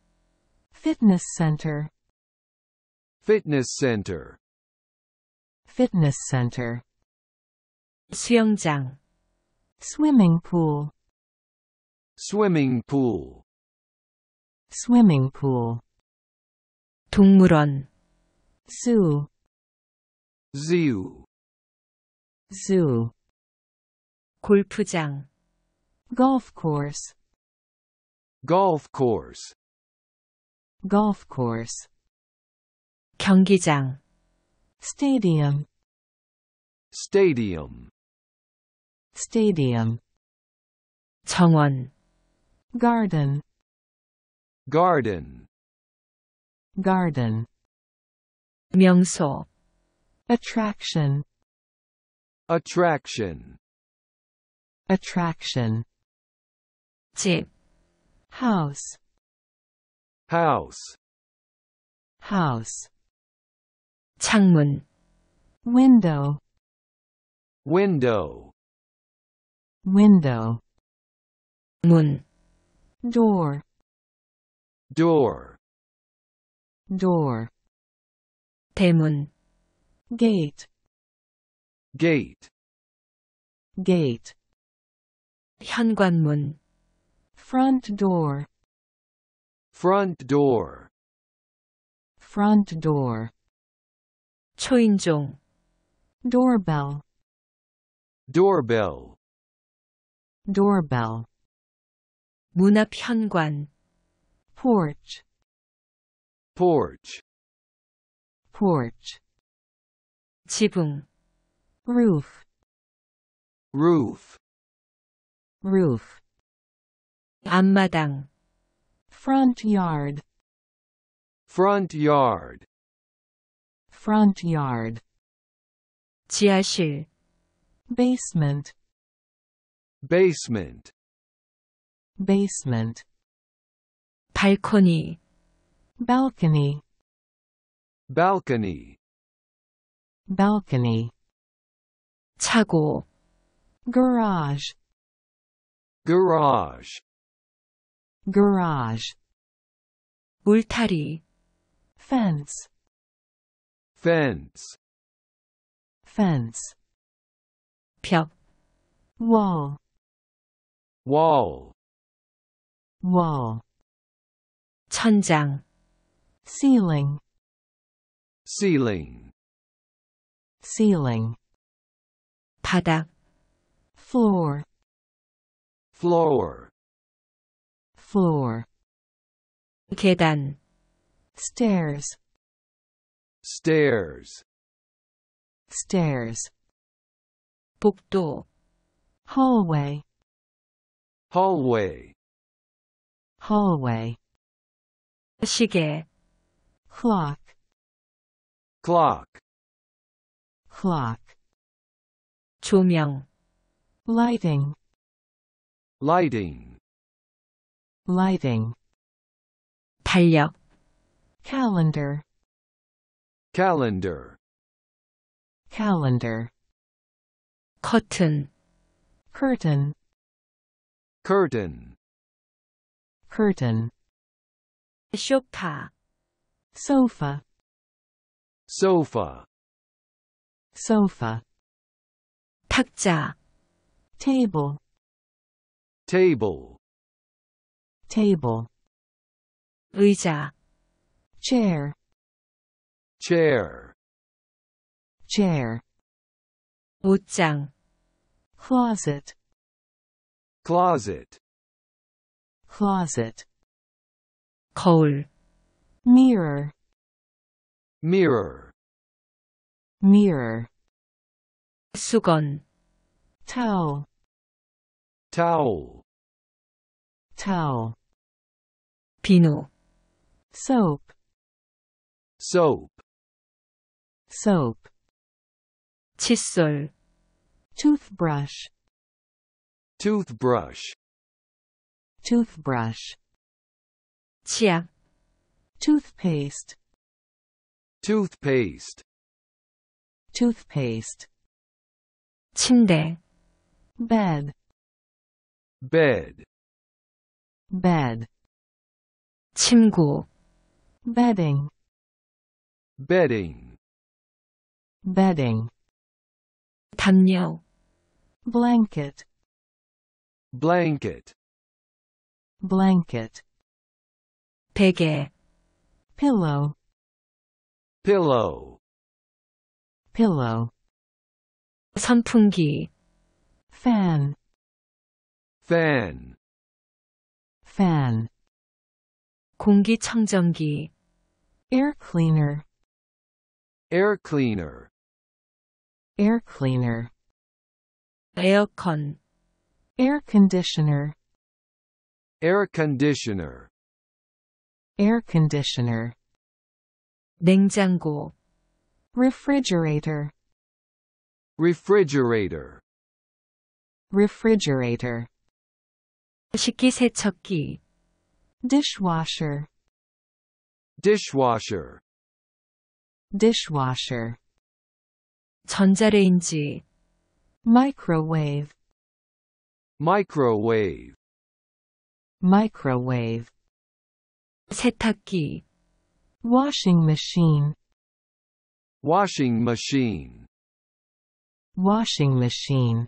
fitness center, fitness center, fitness center, 수영장, swimming pool, swimming pool, swimming pool, 동물원, zoo, zoo, zoo, 골프장, golf course, golf course, golf course, 경기장, stadium, stadium, stadium, 정원, garden, garden, garden, 명소, attraction, attraction, attraction, 집, house, house, house, 창문, window, window, window, 문, door, door, door, 대문, gate, gate, gate, 현관문, front door, front door, front door, 초인종, doorbell, doorbell, doorbell, 문 앞 현관, porch, porch, porch, 지붕, roof, roof, roof, 앞마당, front yard, front yard, front yard, 지하실, basement, basement, basement, 발코니, balcony, balcony, balcony, 차고, garage, garage, garage, 울타리, fence, fence, fence, 벽, wall, wall, wall, 천장, ceiling, ceiling, ceiling, 바닥, floor, floor, floor, 계단, stairs, stairs, stairs, 복도, hallway, hallway, hallway, 시계, clock, clock, clock, 조명, lighting, lighting, lighting, 달력, calendar, calendar, calendar, 커튼, curtain, curtain, curtain, 소파, sofa, sofa, sofa, 탁자, table, table, table, 의자, chair, chair, chair, 옷장, closet, closet, closet, 거울, mirror, mirror, mirror, 수건, towel, towel, towel, 비누, soap, soap, soap, 칫솔, toothbrush, toothbrush, toothbrush, 치약, toothpaste, toothpaste, toothpaste, 침대, bed, bed, bed, 침구, bedding, bedding, bedding, 담요, blanket, blanket, blanket, 베개, pillow, pillow, pillow, 선풍기, fan, fan, fan, 공기청정기, air cleaner, air cleaner, air cleaner, 에어컨, air conditioner, air conditioner, air conditioner, 냉장고, refrigerator, refrigerator, refrigerator, 식기세척기, dishwasher, dishwasher, dishwasher, 전자레인지, microwave, microwave, microwave, 세탁기, washing machine, washing machine, washing machine,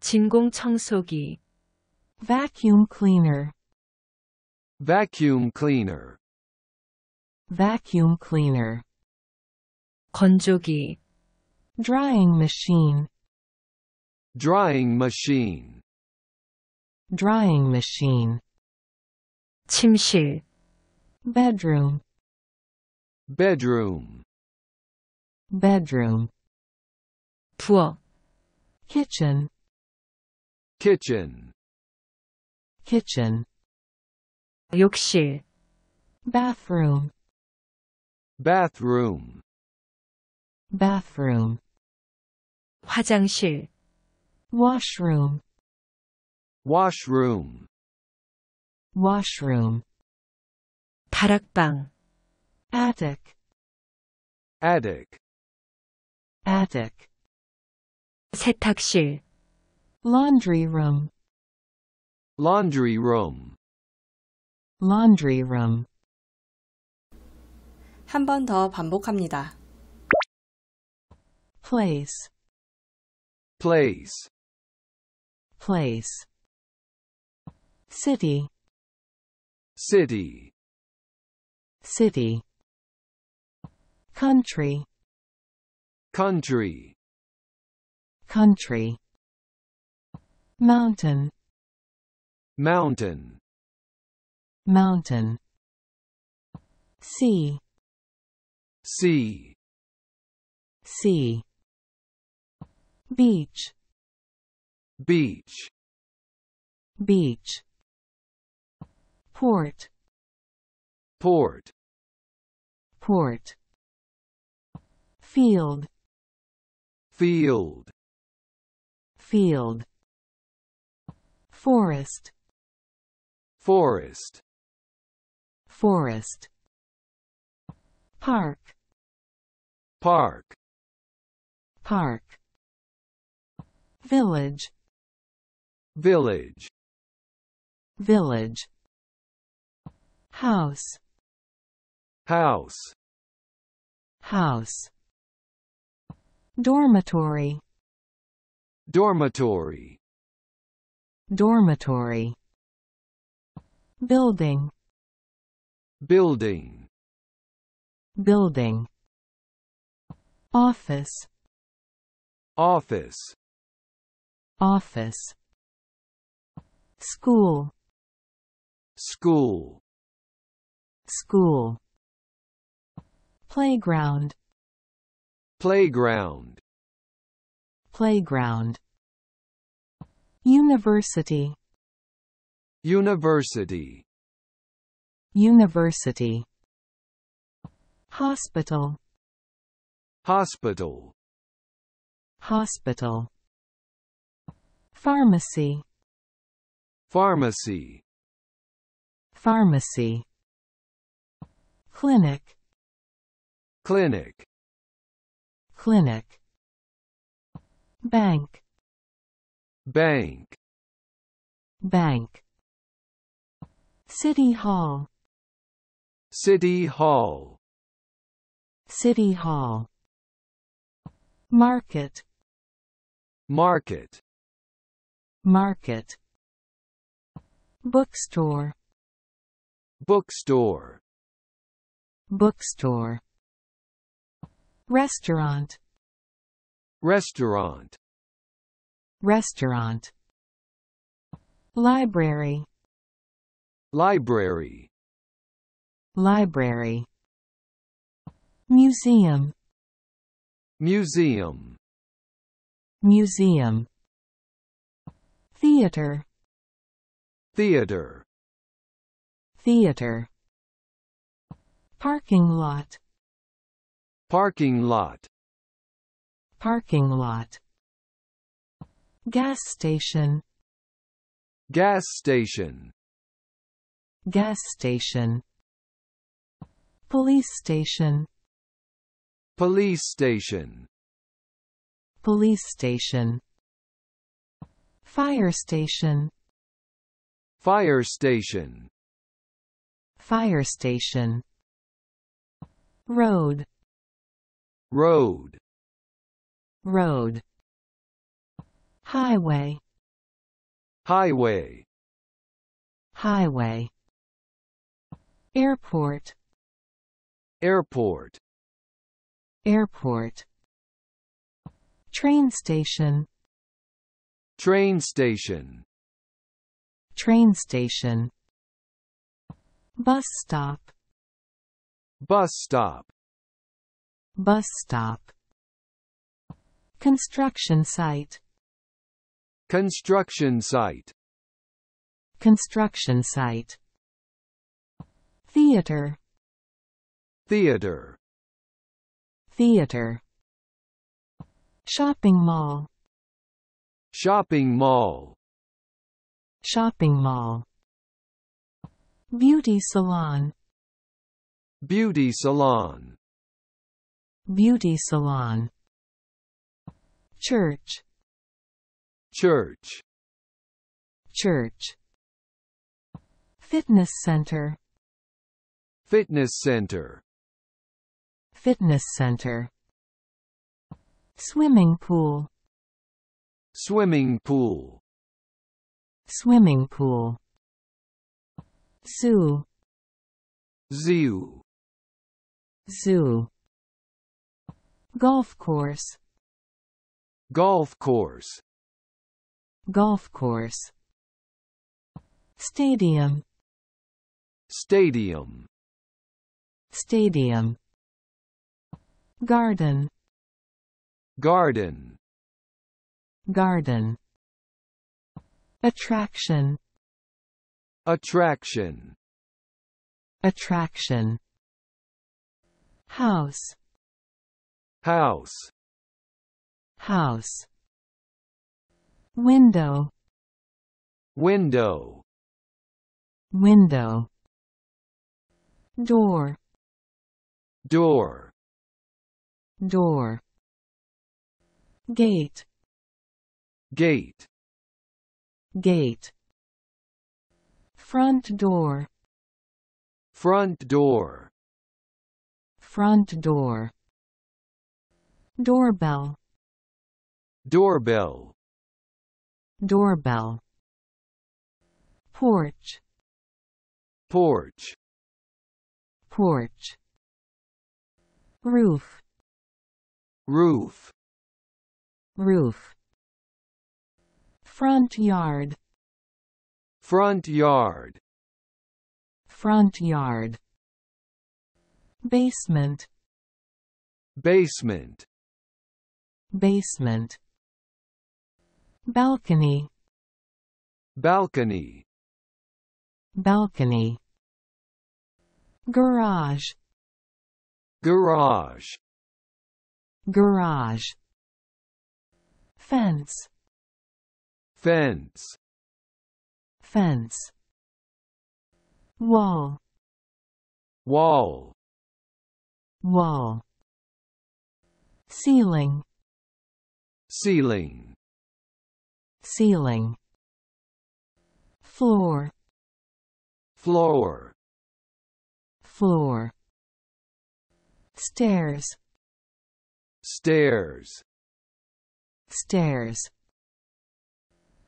진공청소기, vacuum cleaner, vacuum cleaner, vacuum cleaner, 건조기, drying machine, drying machine, drying machine, 침실, bedroom, bedroom, bedroom, 부엌, kitchen, kitchen, kitchen, 욕실, bathroom, bathroom, bathroom, 화장실, washroom, washroom, washroom, 다락방, attic, attic, attic, 세탁실, laundry room, laundry room, laundry room, 한 번 더 반복합니다. place, place, place, city, city, city, country, country, country, mountain, mountain, mountain, sea, sea, sea, beach, beach, beach, port, port, port, field, field, field, forest, forest, forest, park, park, park, village, village, village, house, house, house, dormitory, dormitory, dormitory, building, building, building, office, office, office, school, school, school, playground, playground, playground, university, university, university, hospital, hospital, hospital, pharmacy, pharmacy, pharmacy, clinic, clinic, clinic, bank, bank, bank, city hall, city hall, city hall, market, market, market, bookstore, bookstore, bookstore, restaurant, restaurant, restaurant, library, library, library, museum, museum, museum, theater, theater, theater, parking lot, parking lot, parking lot, gas station, gas station, gas station, police station, Police station. Police station. Fire station. Fire station. Fire station. Road. Road. Road. Highway. Highway. Highway. Airport. Airport. Airport. Train station. Train station. Train station. Bus stop. Bus stop. Bus stop. Construction site. Construction site. Construction site. Theater. Theater. Theater. Shopping mall. Shopping mall. Shopping mall. Beauty salon. Beauty salon. Beauty salon. Church. Church. Church. Fitness center. Fitness center. Fitness center. Swimming pool. Swimming pool. Swimming pool. Zoo. Zoo. Zoo. Golf course. Golf course. Golf course. Stadium. Stadium. Stadium. Garden. Garden. Garden. Attraction. Attraction. Attraction. House. House. House. Window. Window. Window. Door. Door. Door. Gate. Gate. Gate. Front door. Front door. Front door. Doorbell. Doorbell. Doorbell. Porch. Porch. Porch. Roof. Roof. Roof. Front yard. Front yard. Front yard. Basement. Basement. Basement. Balcony. Balcony. Balcony. Garage. Garage. Garage. Fence. Fence. Fence. Wall. Wall. Wall. Ceiling. Ceiling. Ceiling. Floor. Floor. Floor. Stairs. Stairs. Stairs.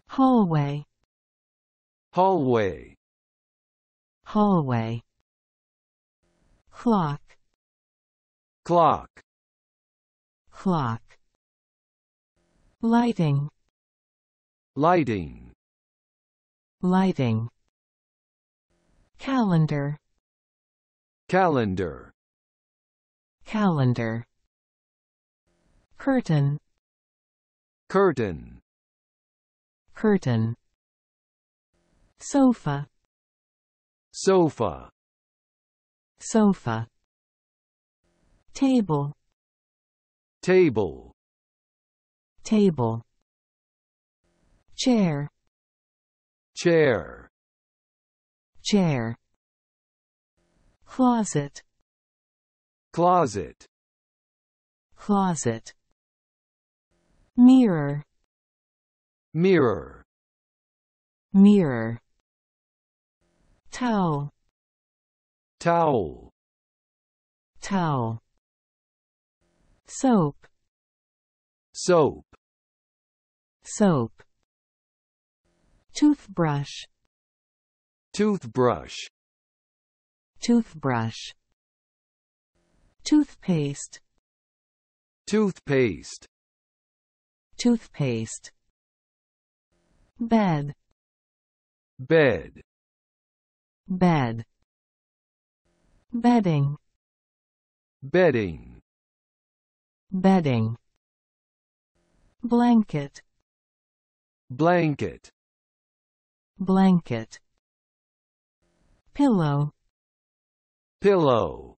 Hallway. Hallway. Hallway. Clock. Clock. Clock. Lighting. Lighting. Lighting. Calendar. Calendar. Calendar. Curtain. Curtain. Curtain. Sofa. Sofa. Sofa. Table. Table. Table. Chair. Chair. Chair. Closet. Closet. closet mirror mirror, mirror towel towel, towel soap. Soap, soap. Toothbrush. Toothbrush, toothbrush. Toothpaste. Toothpaste, toothpaste. Bed. Bed, bed. Bedding. Bedding, bedding. Blanket. Blanket, blanket. Pillow. Pillow,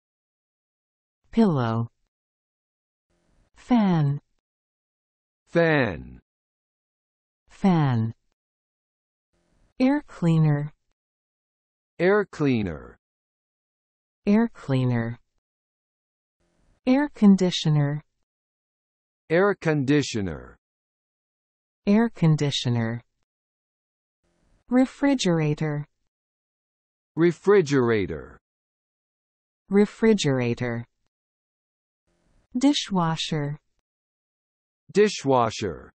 pillow. Fan. Fan, fan. Air cleaner. Air cleaner, air cleaner. Air conditioner air conditioner, air conditioner. Refrigerator. Refrigerator, refrigerator. Dishwasher. Dishwasher,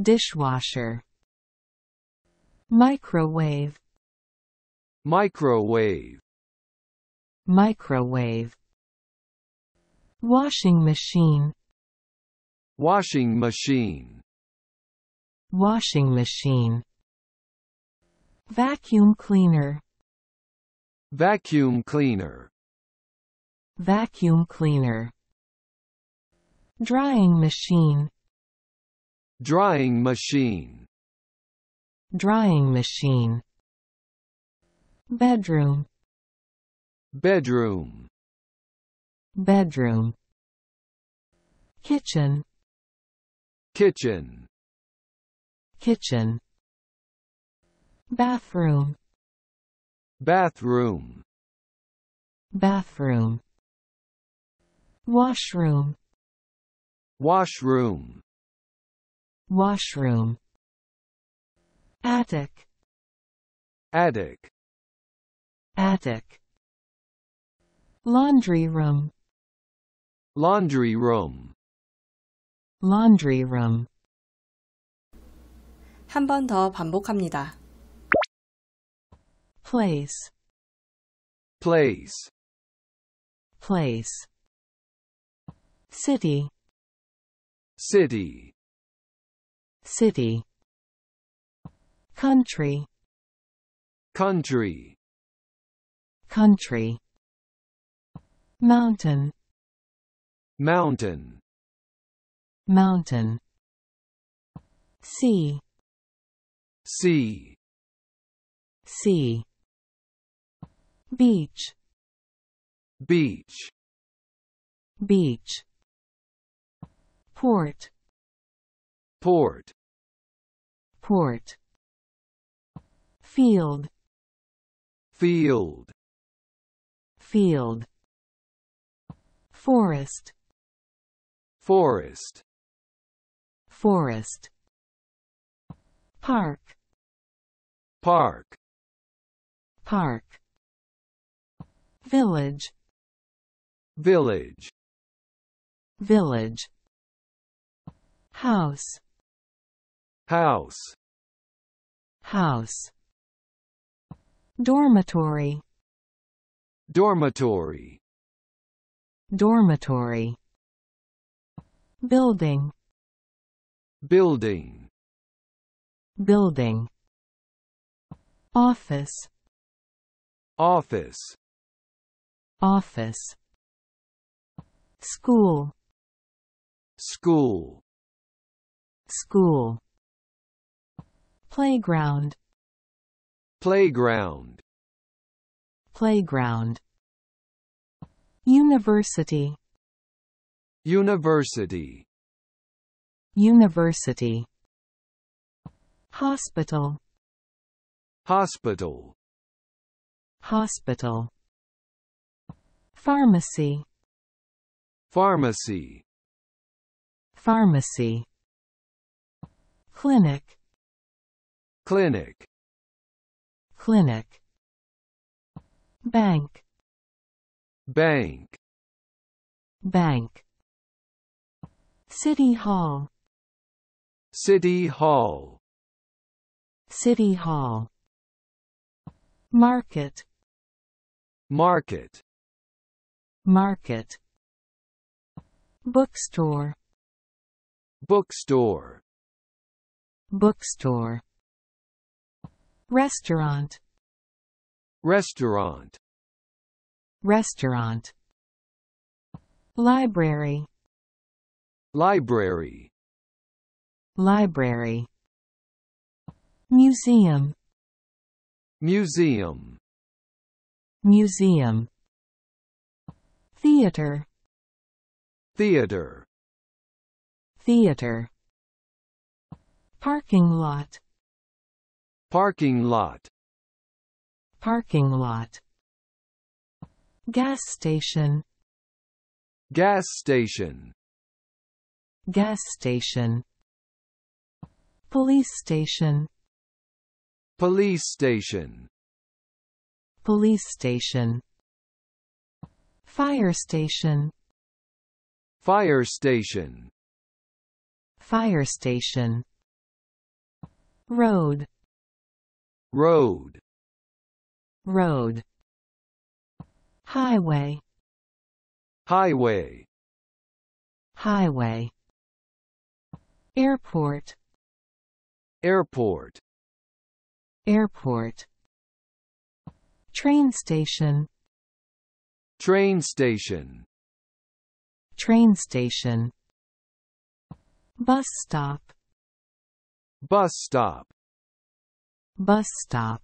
dishwasher. Microwave. Microwave, microwave. Washing machine washing machine, washing machine. Vacuum cleaner. Vacuum cleaner, vacuum cleaner. Drying machine. Drying machine, drying machine. Bedroom. Bedroom, bedroom. Kitchen kitchen, kitchen. Bathroom. Bathroom, bathroom. Washroom. Washroom, washroom. Attic. Attic, attic. Laundry room. Laundry room, laundry room 한 번 더 반복합니다. place place, place city city, city country country, country mountain mountain, mountain. Sea. Sea, sea. Beach. Beach, beach. Port. Port, port. Field. Field, field. Forest. Forest, forest. Park. Park, park. Village. Village, village. House. House, house. Dormitory. Dormitory, dormitory. Building building, building. Office. Office, office. School. School, school. Playground. Playground, playground. University. University, university hospital hospital, hospital pharmacy Pharmacy. Pharmacy. Clinic. Clinic. Clinic. Bank. Bank. Bank. City Hall. City Hall. City Hall. Market. Market. Market. Bookstore. Bookstore. Bookstore. Restaurant. Restaurant. Restaurant. Library. Library. Library. Museum. Museum. Museum. Theater. Theater. Theater. Parking lot. Parking lot. Parking lot. Gas station. Gas station. Gas station. Police station. Police station. Police station. Fire station. Fire station. Fire station. Road. Road. Road. Highway. Highway. Highway. Airport. Airport. Airport. Train station. Train station. Train station. Bus stop. Bus stop. Bus stop.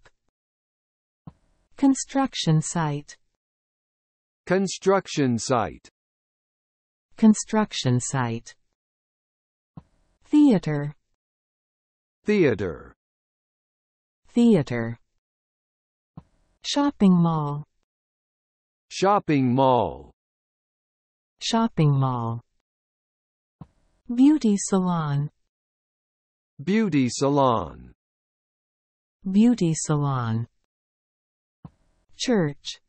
Construction site. Construction site. Construction site. Theater. Theater. Theater. Shopping mall. Shopping mall. Shopping mall. Beauty salon. Beauty salon. Beauty salon. Church.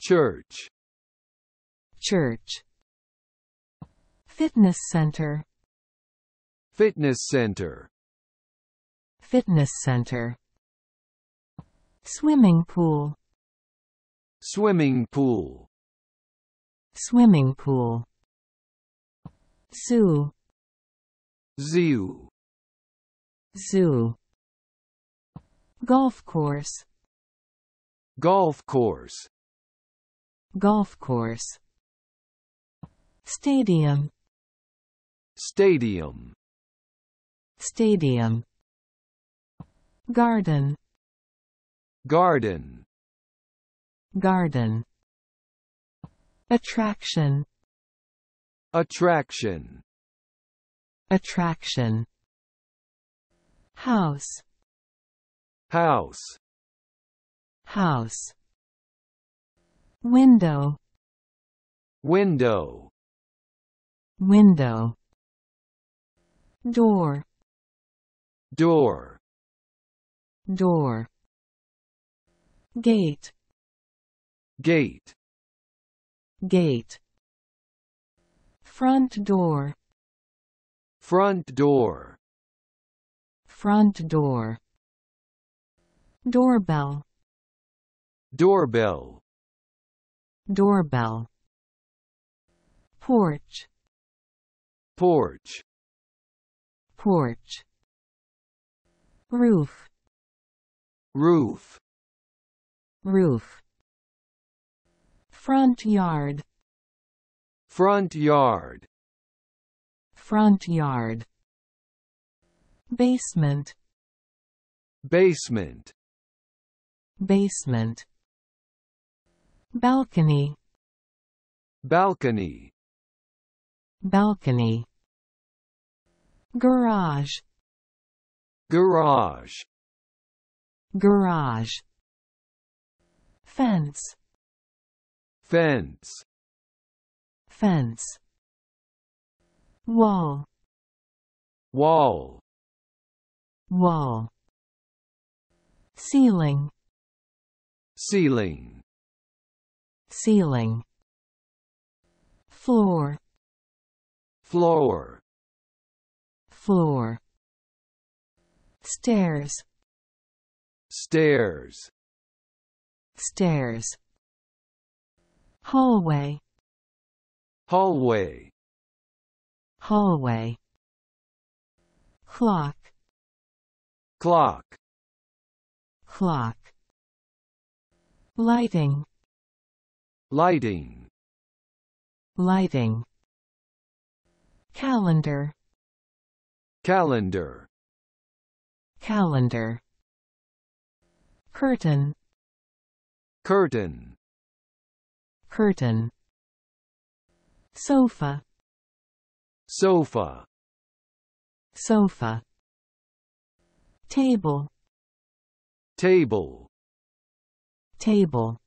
Church. Church. Fitness center. Fitness center. Fitness center. Swimming pool. Swimming pool. Swimming pool. Zoo. Zoo. Zoo. Golf course. Golf course. Golf course. Stadium. Stadium. Stadium. Garden. Garden. Garden. Attraction. Attraction. Attraction. House. House. House. Window. Window. Window. Door. Door. Door. Gate. Gate. Gate. Front door. Front door. Front door. Doorbell. Doorbell. Doorbell. Porch. Porch. Porch. Roof. Roof. Roof. Front yard. Front yard. Front yard. Basement. Basement. Basement. Balcony. Balcony. Balcony. Garage. Garage. Garage. Fence. Fence. fence. Wall. Wall, wall. Ceiling. Ceiling, ceiling. Floor. Floor, floor. Stairs stairs, stairs. Hallway. Hallway, hallway. Clock. Clock, clock. Lighting. Lighting, lighting. Calendar. Calendar, calendar curtain. Curtain, curtain. Sofa. Sofa, sofa. Table. Table, table.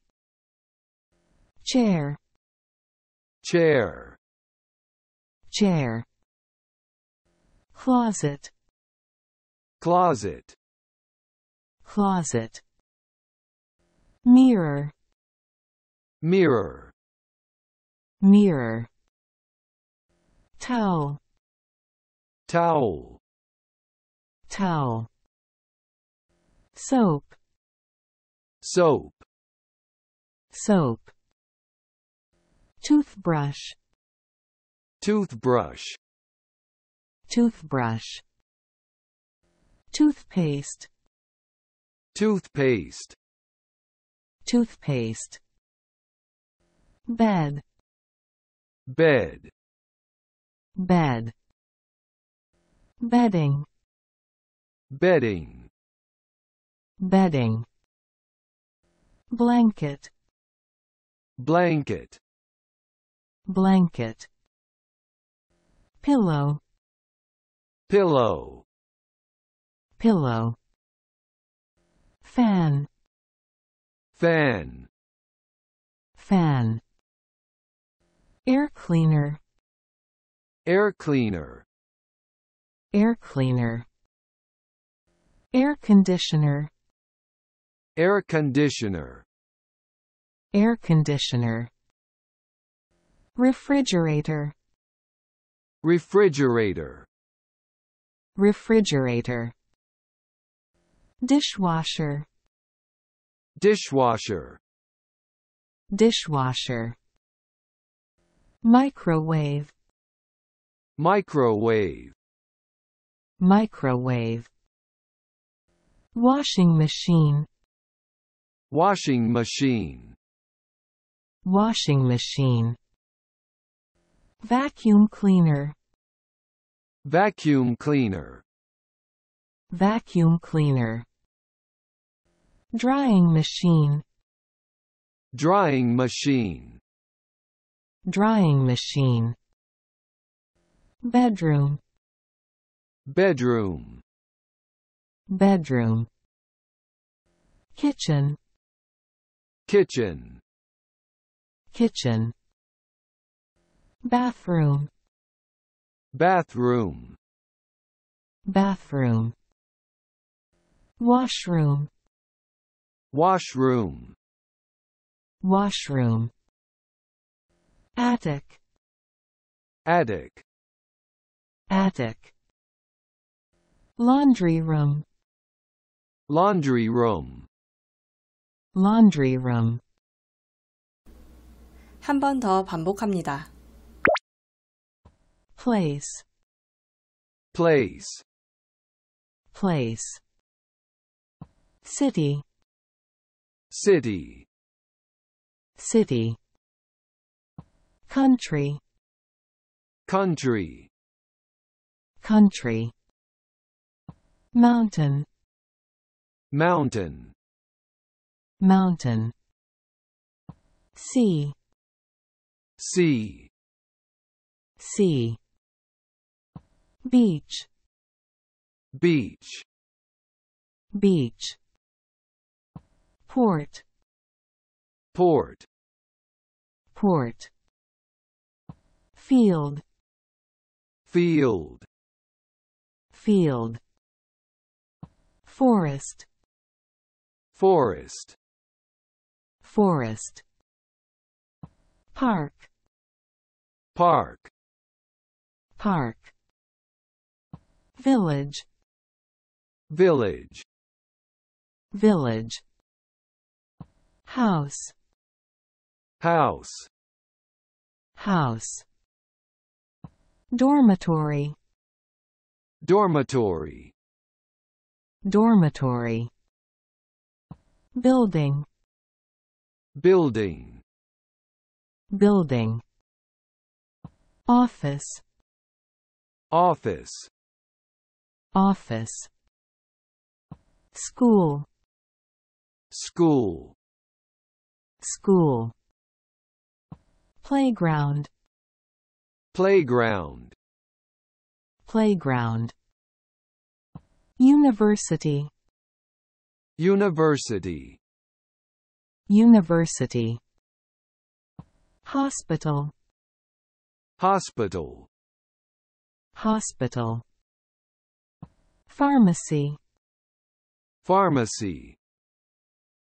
Chair. Chair, chair. Closet. Closet, closet mirror. Mirror, mirror. Towel. Towel, towel. Soap. Soap, soap. Toothbrush. Toothbrush, toothbrush. Toothpaste. Toothpaste, toothpaste. Bed. Bed, bed. Bedding. Bedding, bedding. Blanket. Blanket, blanket. Pillow. Pillow, pillow. Fan fan, fan. Air cleaner. Air cleaner, air cleaner. Air conditioner. Air conditioner, air conditioner. Refrigerator. Refrigerator, refrigerator. Dishwasher dishwasher, dishwasher. Microwave. Microwave, microwave. Washing machine. Washing machine, washing machine. Vacuum cleaner. Vacuum cleaner, vacuum cleaner drying machine. Drying machine, drying machine. Bedroom. Bedroom, bedroom. Kitchen. Kitchen, kitchen. Bathroom. Bathroom, bathroom. Washroom washroom, washroom attic attic, attic laundry room laundry room, laundry room 한 번 더 반복합니다. place place, place city city, city. Country. Country, country. Mountain. Mountain, mountain. Sea. Sea, sea. Beach. Beach, beach port. Port, port. Field, field, field, forest, forest, forest, park, park, park, village, village, village, house, house, house, dormitory, dormitory, dormitory, building, building, building, office, office, office, school, school, school, playground, playground, playground, university, university, university, hospital, hospital, hospital, pharmacy, pharmacy,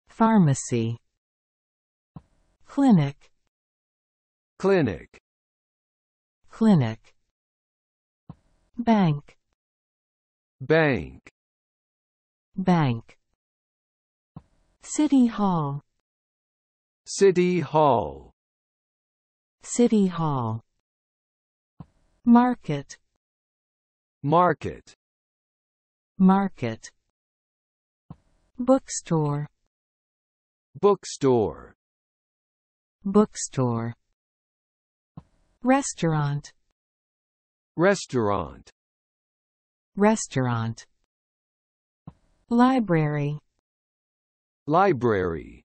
pharmacy, clinic, clinic, clinic, bank, bank, bank, city hall, city hall, city hall, market, market, market, bookstore, bookstore, bookstore, restaurant, restaurant, restaurant, library, library,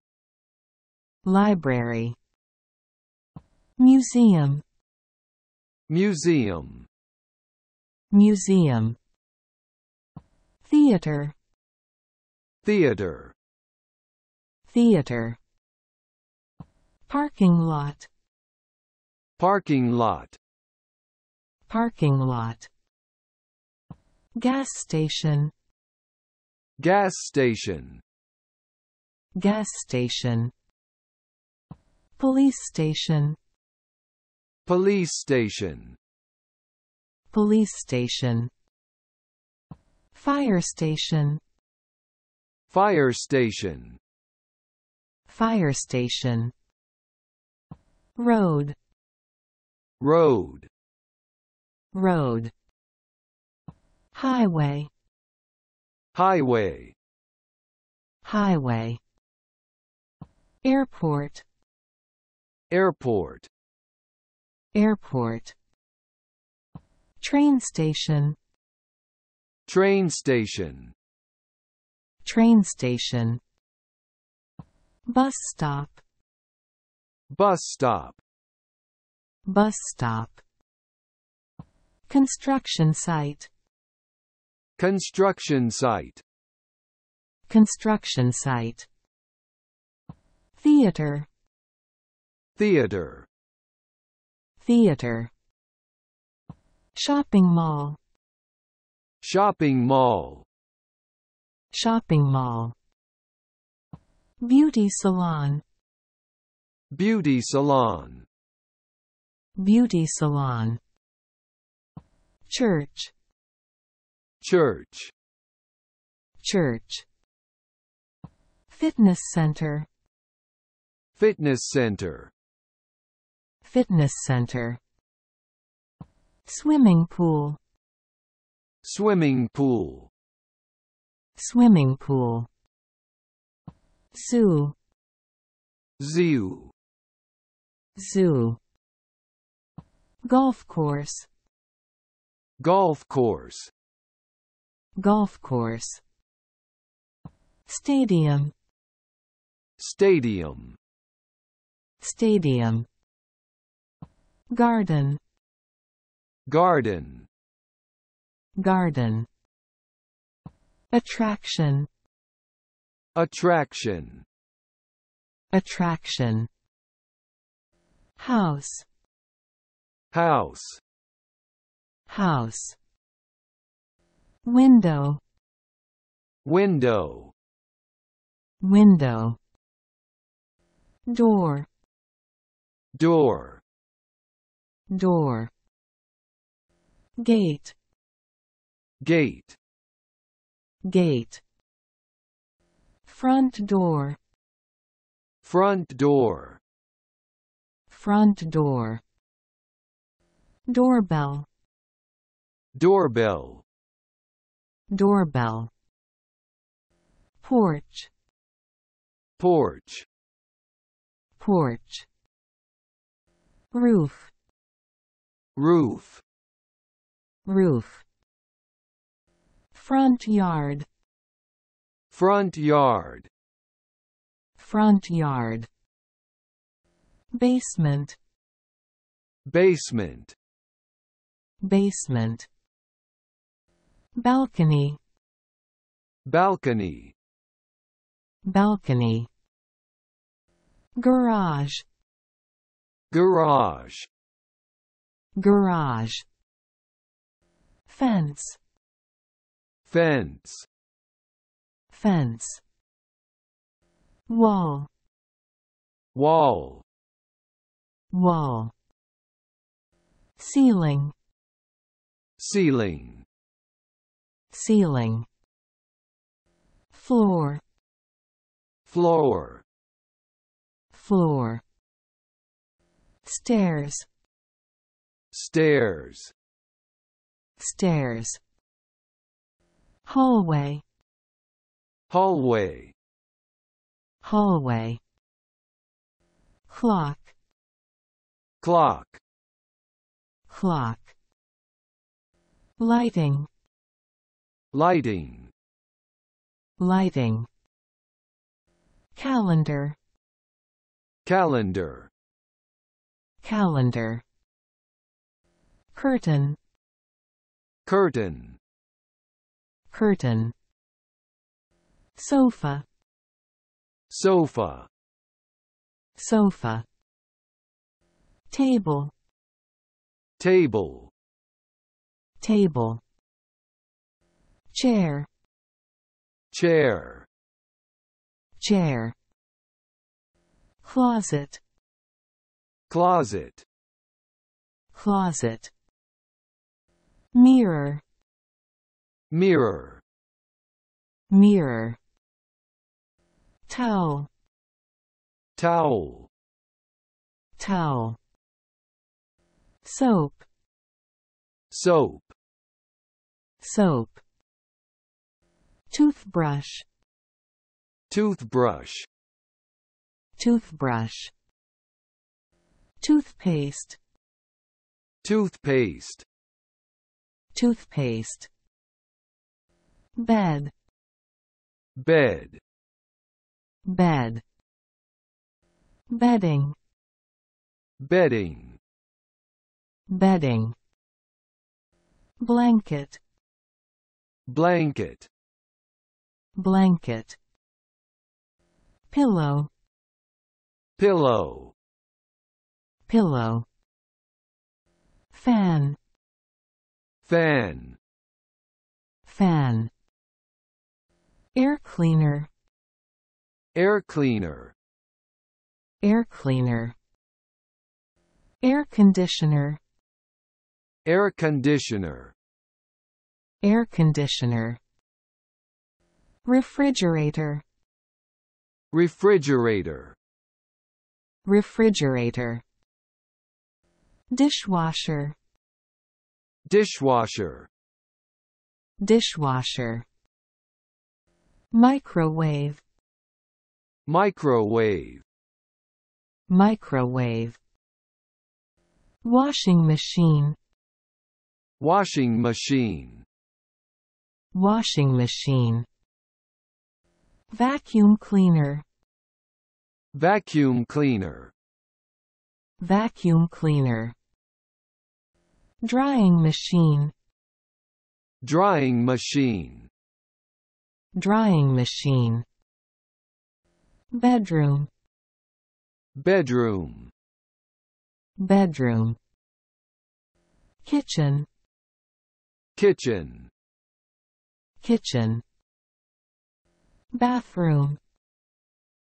library, museum, museum, museum, theater, theater, theater, parking lot, parking lot, parking lot, gas station, gas station, gas station, police station, police station, police station, fire station, fire station, fire station, road, road, road, highway, highway, highway, airport, airport, airport, train station, train station, train station, bus stop, bus stop, bus stop, construction site, construction site, construction site, theater, theater, theater, shopping mall, shopping mall, shopping mall, beauty salon, beauty salon, beauty salon, church, church, church, fitness center, fitness center, fitness center, swimming pool, swimming pool, swimming pool, zoo, zoo, zoo, golf course, golf course, golf course, stadium, stadium, stadium, garden, garden, garden, attraction, attraction, attraction, house, House. House. Window. Window. Window. Door. Door. Door. Gate. Gate. Gate. Front door. Front door. Front door. Doorbell. Doorbell. Doorbell. Porch. Porch. Porch. Roof. Roof. Roof. Front yard. Front yard. Front yard. Basement. Basement. Basement. Balcony. Balcony. Balcony. Garage. Garage. Garage. Fence. Fence. Fence. Wall. Wall. Wall. Ceiling. Ceiling. Ceiling. Floor. Floor. Floor. Stairs. Stairs. Stairs. Hallway. Hallway. Hallway. Clock. Clock. Clock. Lighting. Lighting. Lighting. Calendar. Calendar. Calendar. Curtain. Curtain. Curtain. Sofa. Sofa. Sofa. Table. Table. Table. Chair. Chair. Chair. Closet. Closet. Closet. Mirror. Mirror. Mirror. Towel. Towel. Towel. Soap. Soap. Soap. Toothbrush. Toothbrush. Toothbrush. Toothpaste. Toothpaste. Toothpaste. Bed. Bed. Bed. Bedding. Bedding. Bedding. Blanket. Blanket. Blanket. Pillow. Pillow. Pillow. Fan. Fan. Fan. Air cleaner. Air cleaner. Air cleaner. Air conditioner. Air conditioner. Air conditioner. Refrigerator. Refrigerator. Refrigerator. Dishwasher. Dishwasher. Dishwasher. Microwave. Microwave. Microwave. Washing machine. Washing machine. Washing machine. Vacuum cleaner. Vacuum cleaner. Vacuum cleaner. Drying machine. Drying machine. Drying machine. Bedroom. Bedroom. Bedroom. kitchen, kitchen, kitchen, bathroom,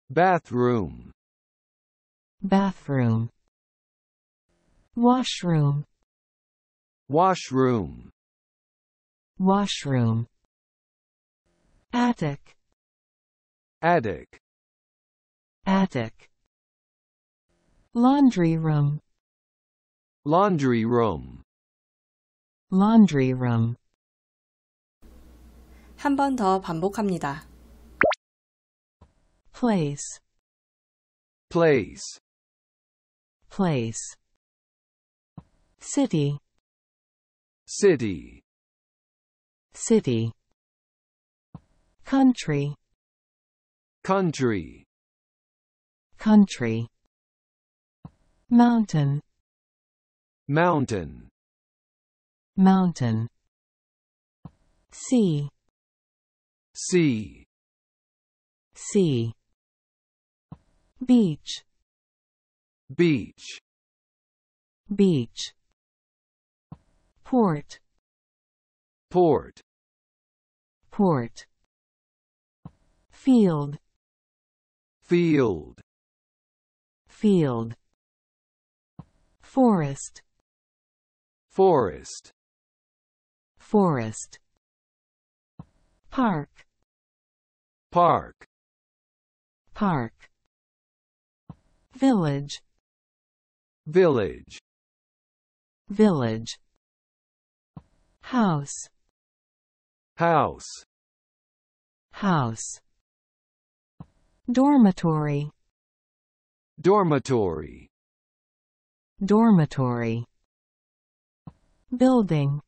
bathroom, bathroom, washroom, washroom, washroom, attic, attic, attic, laundry room, laundry room laundry room, 한 번 더 반복합니다. place, place, place, city, city, city, country, country, country, mountain, mountain, mountain, sea, sea, sea, beach, beach, beach, port, port, port, field, field, field, forest, forest, forest, park, park, park, village, village, village, house, house, house, dormitory, dormitory, dormitory, building,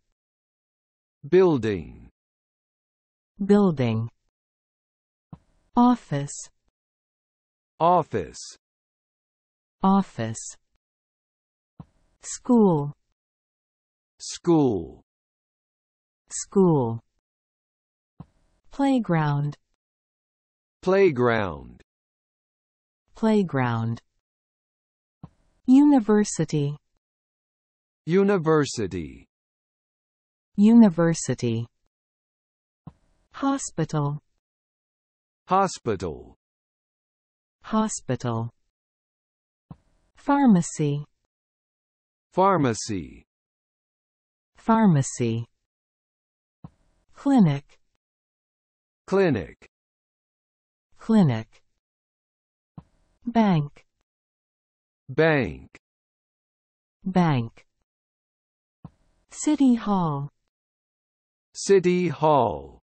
building, building, office, office, office, school, school, school, playground, playground, playground, university, university, university, hospital, hospital, hospital, pharmacy, pharmacy, pharmacy, clinic, clinic, clinic, bank, bank, bank, city hall, city hall,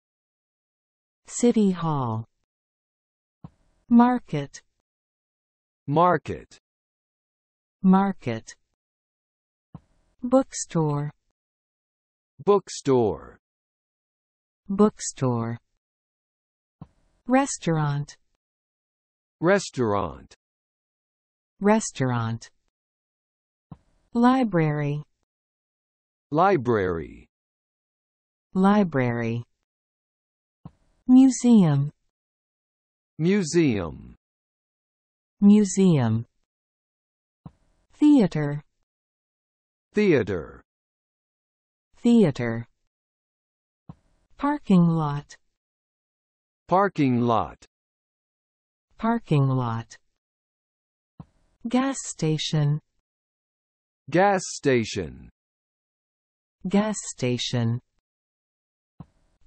city hall, market, market, market, bookstore, bookstore, bookstore, restaurant, restaurant, restaurant, library, library, library, museum, museum, museum, theater, theater, theater, parking lot, parking lot, parking lot, gas station, gas station, gas station,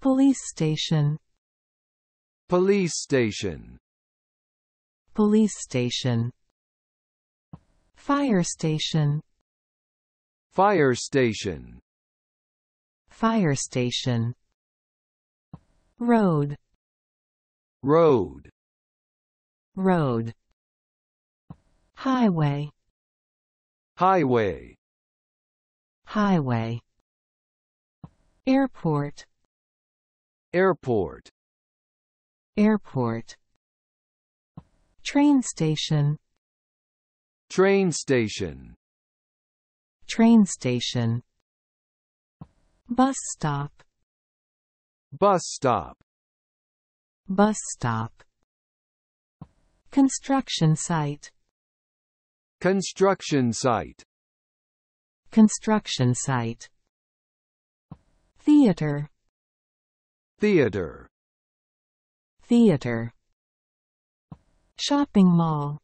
police station, police station, police station, fire station, fire station, fire station, road, road, road, highway, highway, highway, airport, airport, airport, train station, train station, train station, bus stop, bus stop, bus stop, construction site, construction site, Construction site. Theater. Theater. Theater. Shopping mall.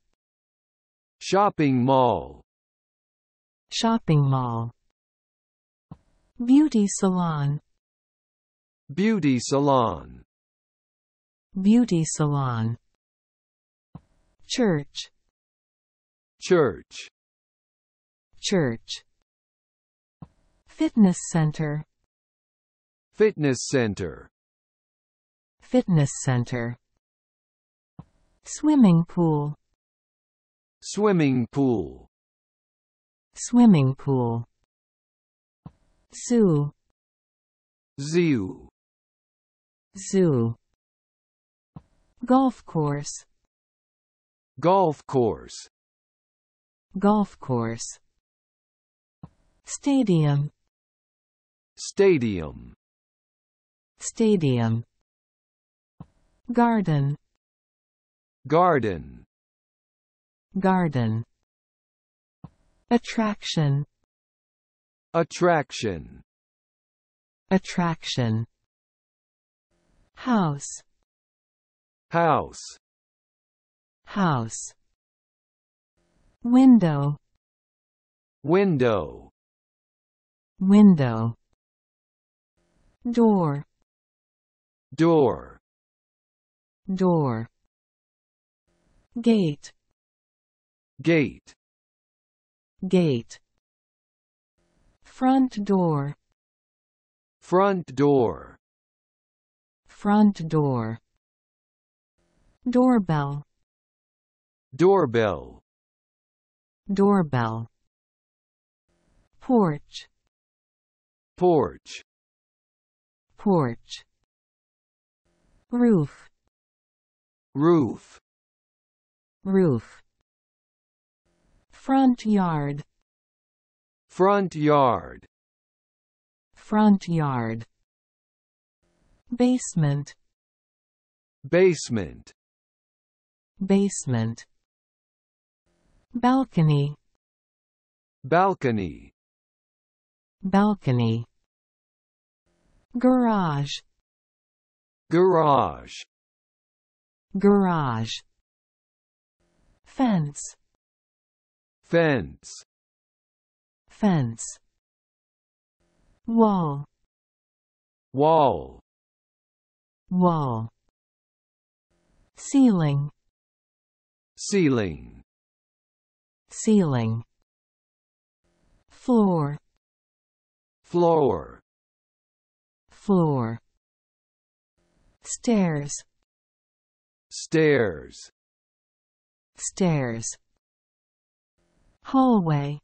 Shopping mall. Shopping mall. Beauty salon. Beauty salon. Beauty salon. Church. Church. Church. Fitness center. Fitness center. Fitness center. Swimming pool. Swimming pool. Swimming pool. Zoo. Zoo. Zoo. Golf course. Golf course. Golf course. Stadium. Stadium. Stadium. Garden. Garden. Garden. Attraction. Attraction. Attraction. House. House. House. Window. Window. Window. Door. Door. Door. Gate. Gate. Gate. Front door. Front door. Front door. Doorbell. Doorbell. Doorbell. Porch. Porch. Porch. Roof. Roof. Roof. Front yard. Front yard. Front yard. Basement. Basement. Basement. Balcony. Balcony. Balcony. Garage. Garage. Garage. Fence. Fence. Fence. Wall. Wall. Wall. Ceiling. Ceiling. Ceiling. Floor. Floor. Floor. Stairs. Stairs. Stairs. Hallway.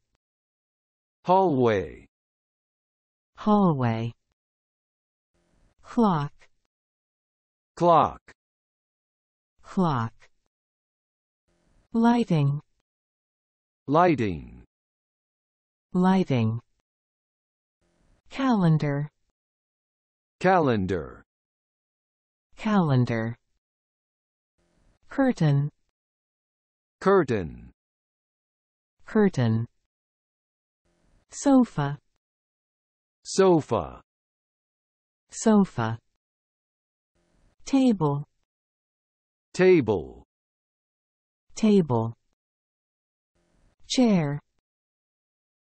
Hallway. Hallway. Clock. Clock. Clock. Lighting. Lighting. Lighting. Calendar. Calendar. Calendar. Curtain. Curtain. Curtain. Sofa. Sofa. Sofa. Table. Table. Table. Chair.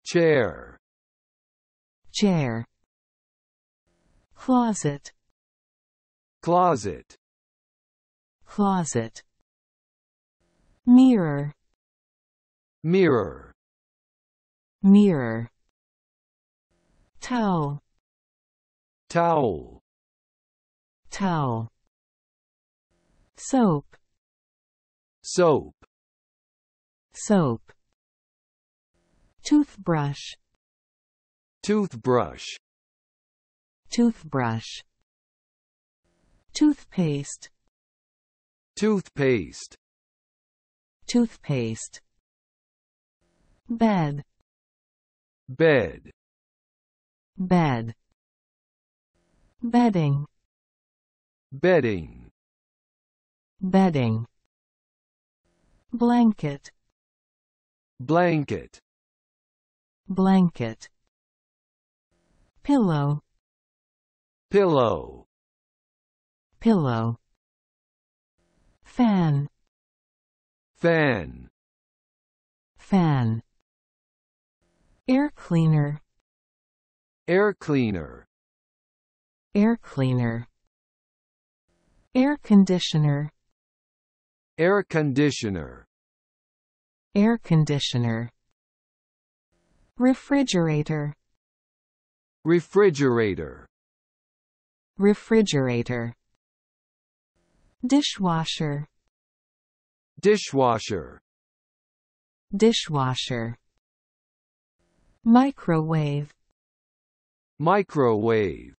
Chair. Chair. Closet. Closet. Closet. Mirror. Mirror. Mirror. Towel. Towel. Towel. Soap. Soap. Soap. Toothbrush. Toothbrush. Toothbrush. Toothpaste. Toothpaste. Toothpaste. Bed. Bed. Bed. Bedding. Bedding. Bedding. Blanket. Blanket. blanket, pillow, pillow, pillow, fan, fan, fan, air cleaner, air cleaner, air cleaner, air conditioner, air conditioner, air conditioner, refrigerator, refrigerator, refrigerator, dishwasher, dishwasher, dishwasher, microwave, microwave,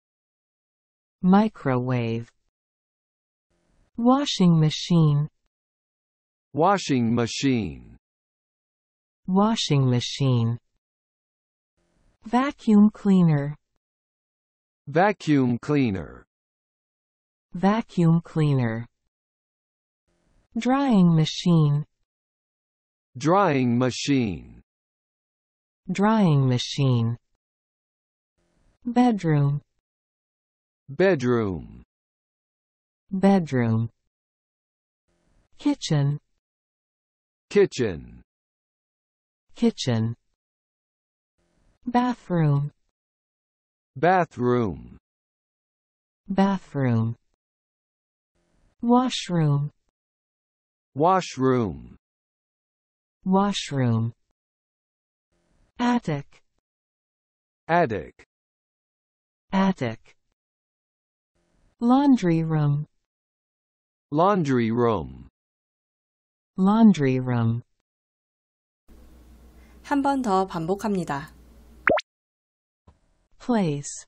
microwave, washing machine, washing machine, washing machine, vacuum cleaner, vacuum cleaner, vacuum cleaner, drying machine, drying machine, drying machine, bedroom, bedroom, bedroom, kitchen, kitchen, kitchen, bathroom, bathroom, bathroom, washroom, washroom, washroom, attic, attic, attic, laundry room, laundry room, laundry room, 한 번 더 반복합니다. place,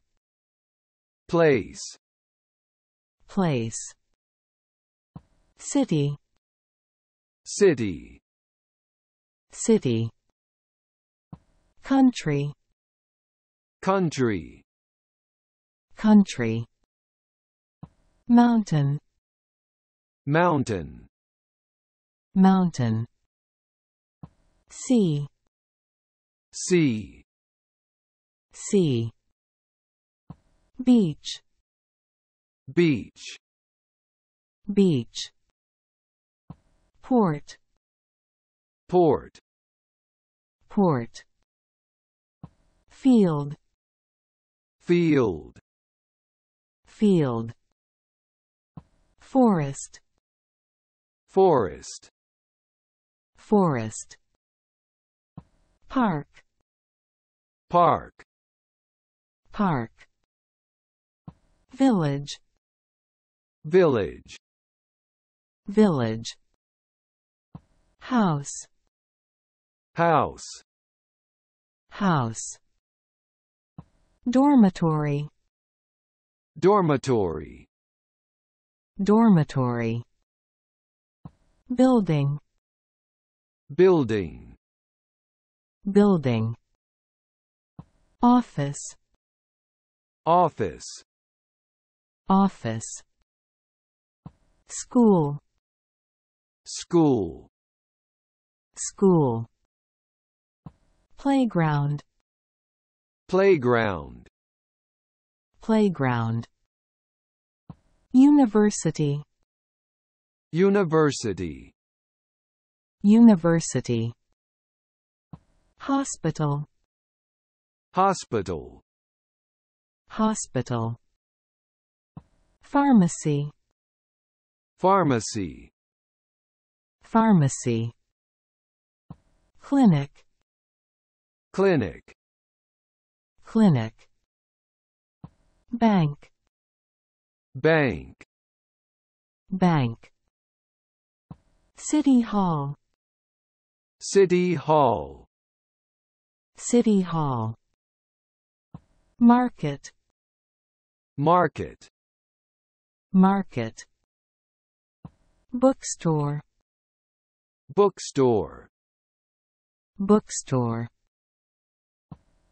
place, place, city, city, city, country, country, country, mountain, mountain, mountain, sea, sea, sea, beach, beach, beach, port, port, port, field, field, field, forest, forest, forest, park, park, park, village, village, village, house, house, house, dormitory, dormitory, dormitory, building, building, building, office, office, office, school, school, school, playground, playground, playground, university, university, university, hospital, hospital, hospital, pharmacy, pharmacy, pharmacy, clinic, clinic, clinic, bank, bank, bank, city hall, city hall, city hall, market, market, market, bookstore, bookstore, bookstore,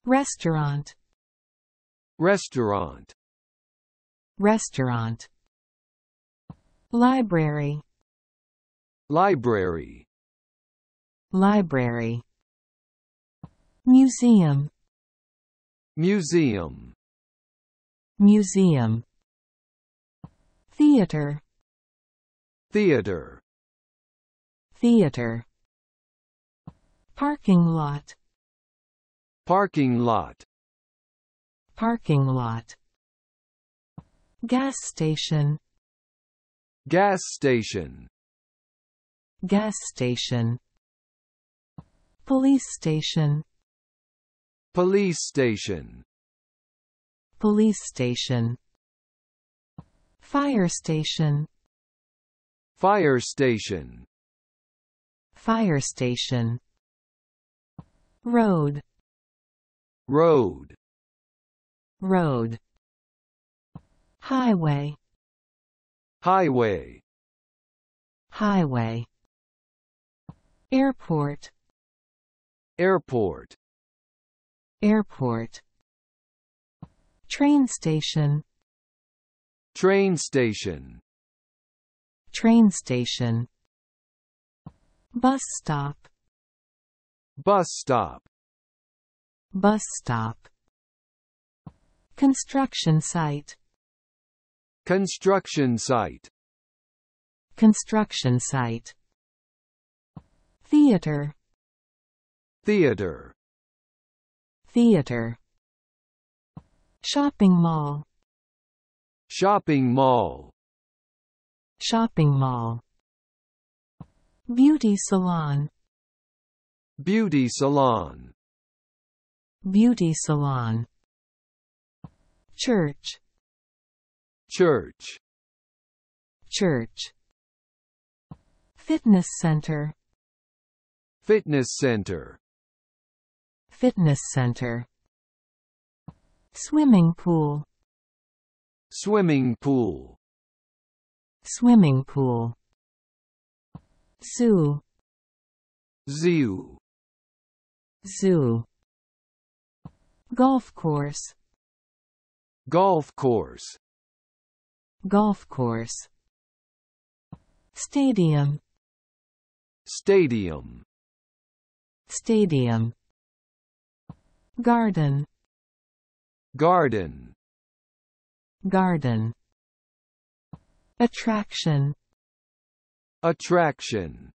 restaurant, restaurant, restaurant, library, library, library, Museum. Museum. Museum. Theater. Theater. Theater. Parking lot. Parking lot. Parking lot. Gas station. Gas station. Gas station. Police station. Police station. Police station. Fire station. Fire station. Fire station. Road. Road. Road. Highway. Highway. Highway. Airport. Airport. Airport. Train station. Train station. Train station. Bus stop. Bus stop. Bus stop. Construction site. Construction site. Construction site. Theater. Theater. Theater. Shopping mall. Shopping mall. Shopping mall. Beauty salon. Beauty salon. Beauty salon. Church. Church. Church. Fitness center. Fitness center. Fitness center. Swimming pool. Swimming pool. Swimming pool. Zoo. Zoo. Zoo. Golf course. Golf course. Golf course. Stadium. Stadium. Stadium. Garden. Garden. Garden. Attraction. Attraction.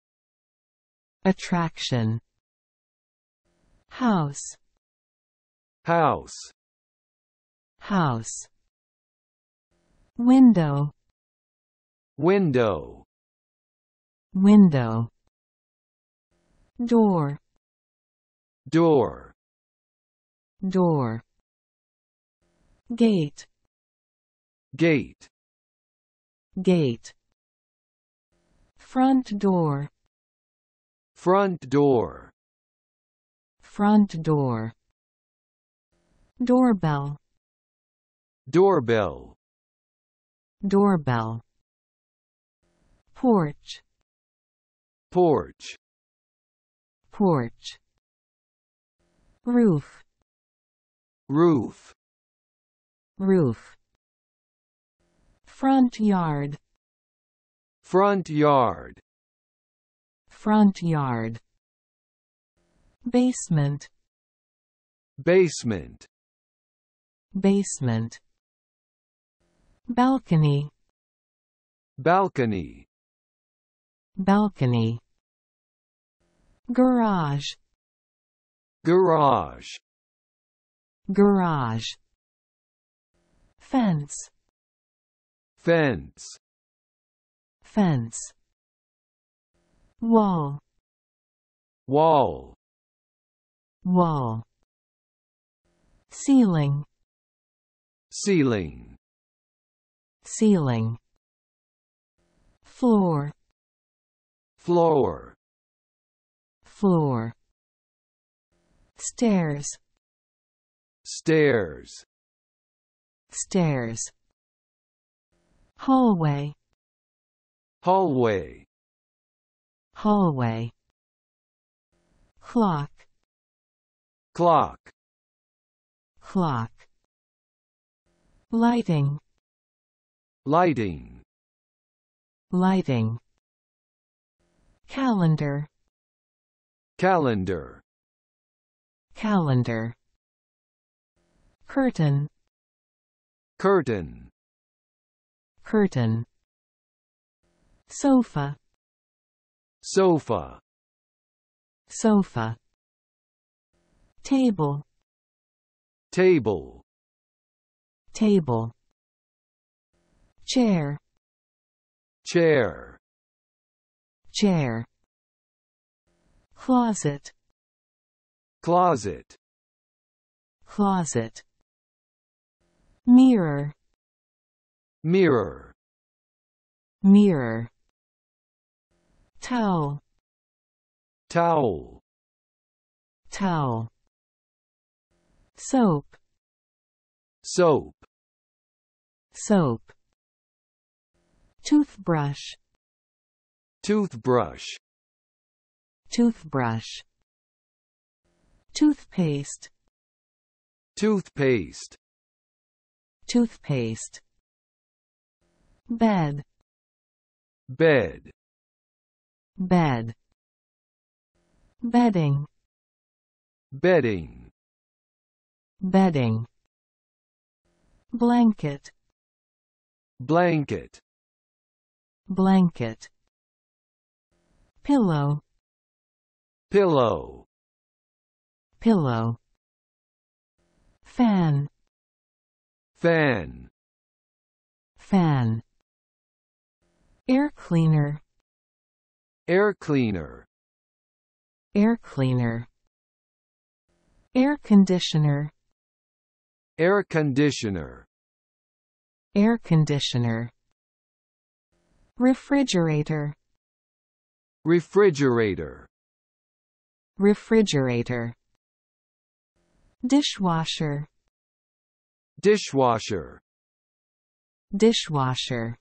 Attraction. House. House. House. Window. Window. Window. Door. Door. Door. Gate. Gate. Gate. Front door. Front door. Front door. Doorbell. Doorbell. Doorbell. Porch. Porch. Porch. Roof. Roof. Roof. Front yard. Front yard. Front yard. Basement. Basement. Basement. Balcony. Balcony. Balcony. Garage. Garage. Garage. Fence. Fence. Fence. Wall. Wall. Wall. Ceiling. Ceiling. Ceiling. Floor. Floor. Floor. Stairs. Stairs. Stairs. Hallway. Hallway. Hallway. Clock. Clock. Clock. Lighting. Lighting. Lighting. Calendar. Calendar. calendar curtain curtain, curtain sofa sofa, sofa table. Table, table. Chair. Chair, chair. Closet. Closet, closet. Mirror. Mirror, mirror. Towel. Towel, towel soap. Soap, soap. Toothbrush. Toothbrush, toothbrush. Toothpaste. Toothpaste, toothpaste. Bed. Bed, bed. Bedding. Bedding, bedding. Blanket. Blanket, blanket. Pillow. Pillow, pillow. Fan. Fan, fan. Air cleaner. Air cleaner, air cleaner. Air conditioner air conditioner, air conditioner. Refrigerator. Refrigerator, refrigerator. Dishwasher. Dishwasher, dishwasher.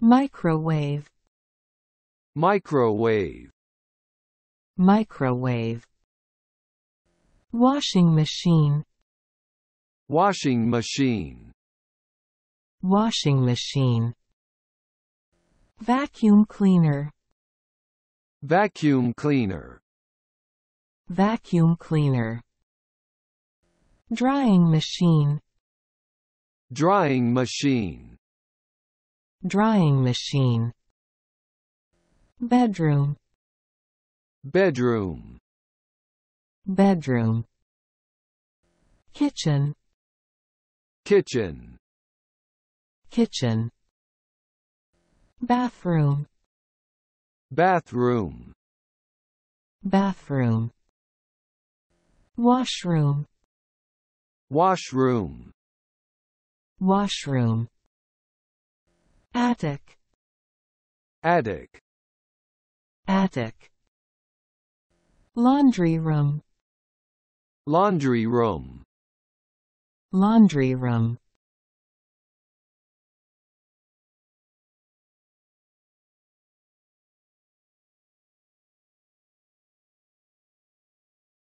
Microwave. Microwave, microwave. Washing machine washing machine, washing machine. Vacuum cleaner. Vacuum cleaner, vacuum cleaner. Drying machine. Drying machine, drying machine. Bedroom. Bedroom, bedroom. Kitchen kitchen, kitchen. Bathroom. Bathroom, bathroom. Washroom. Washroom, washroom. Attic. Attic, attic. Laundry room. Laundry room, laundry room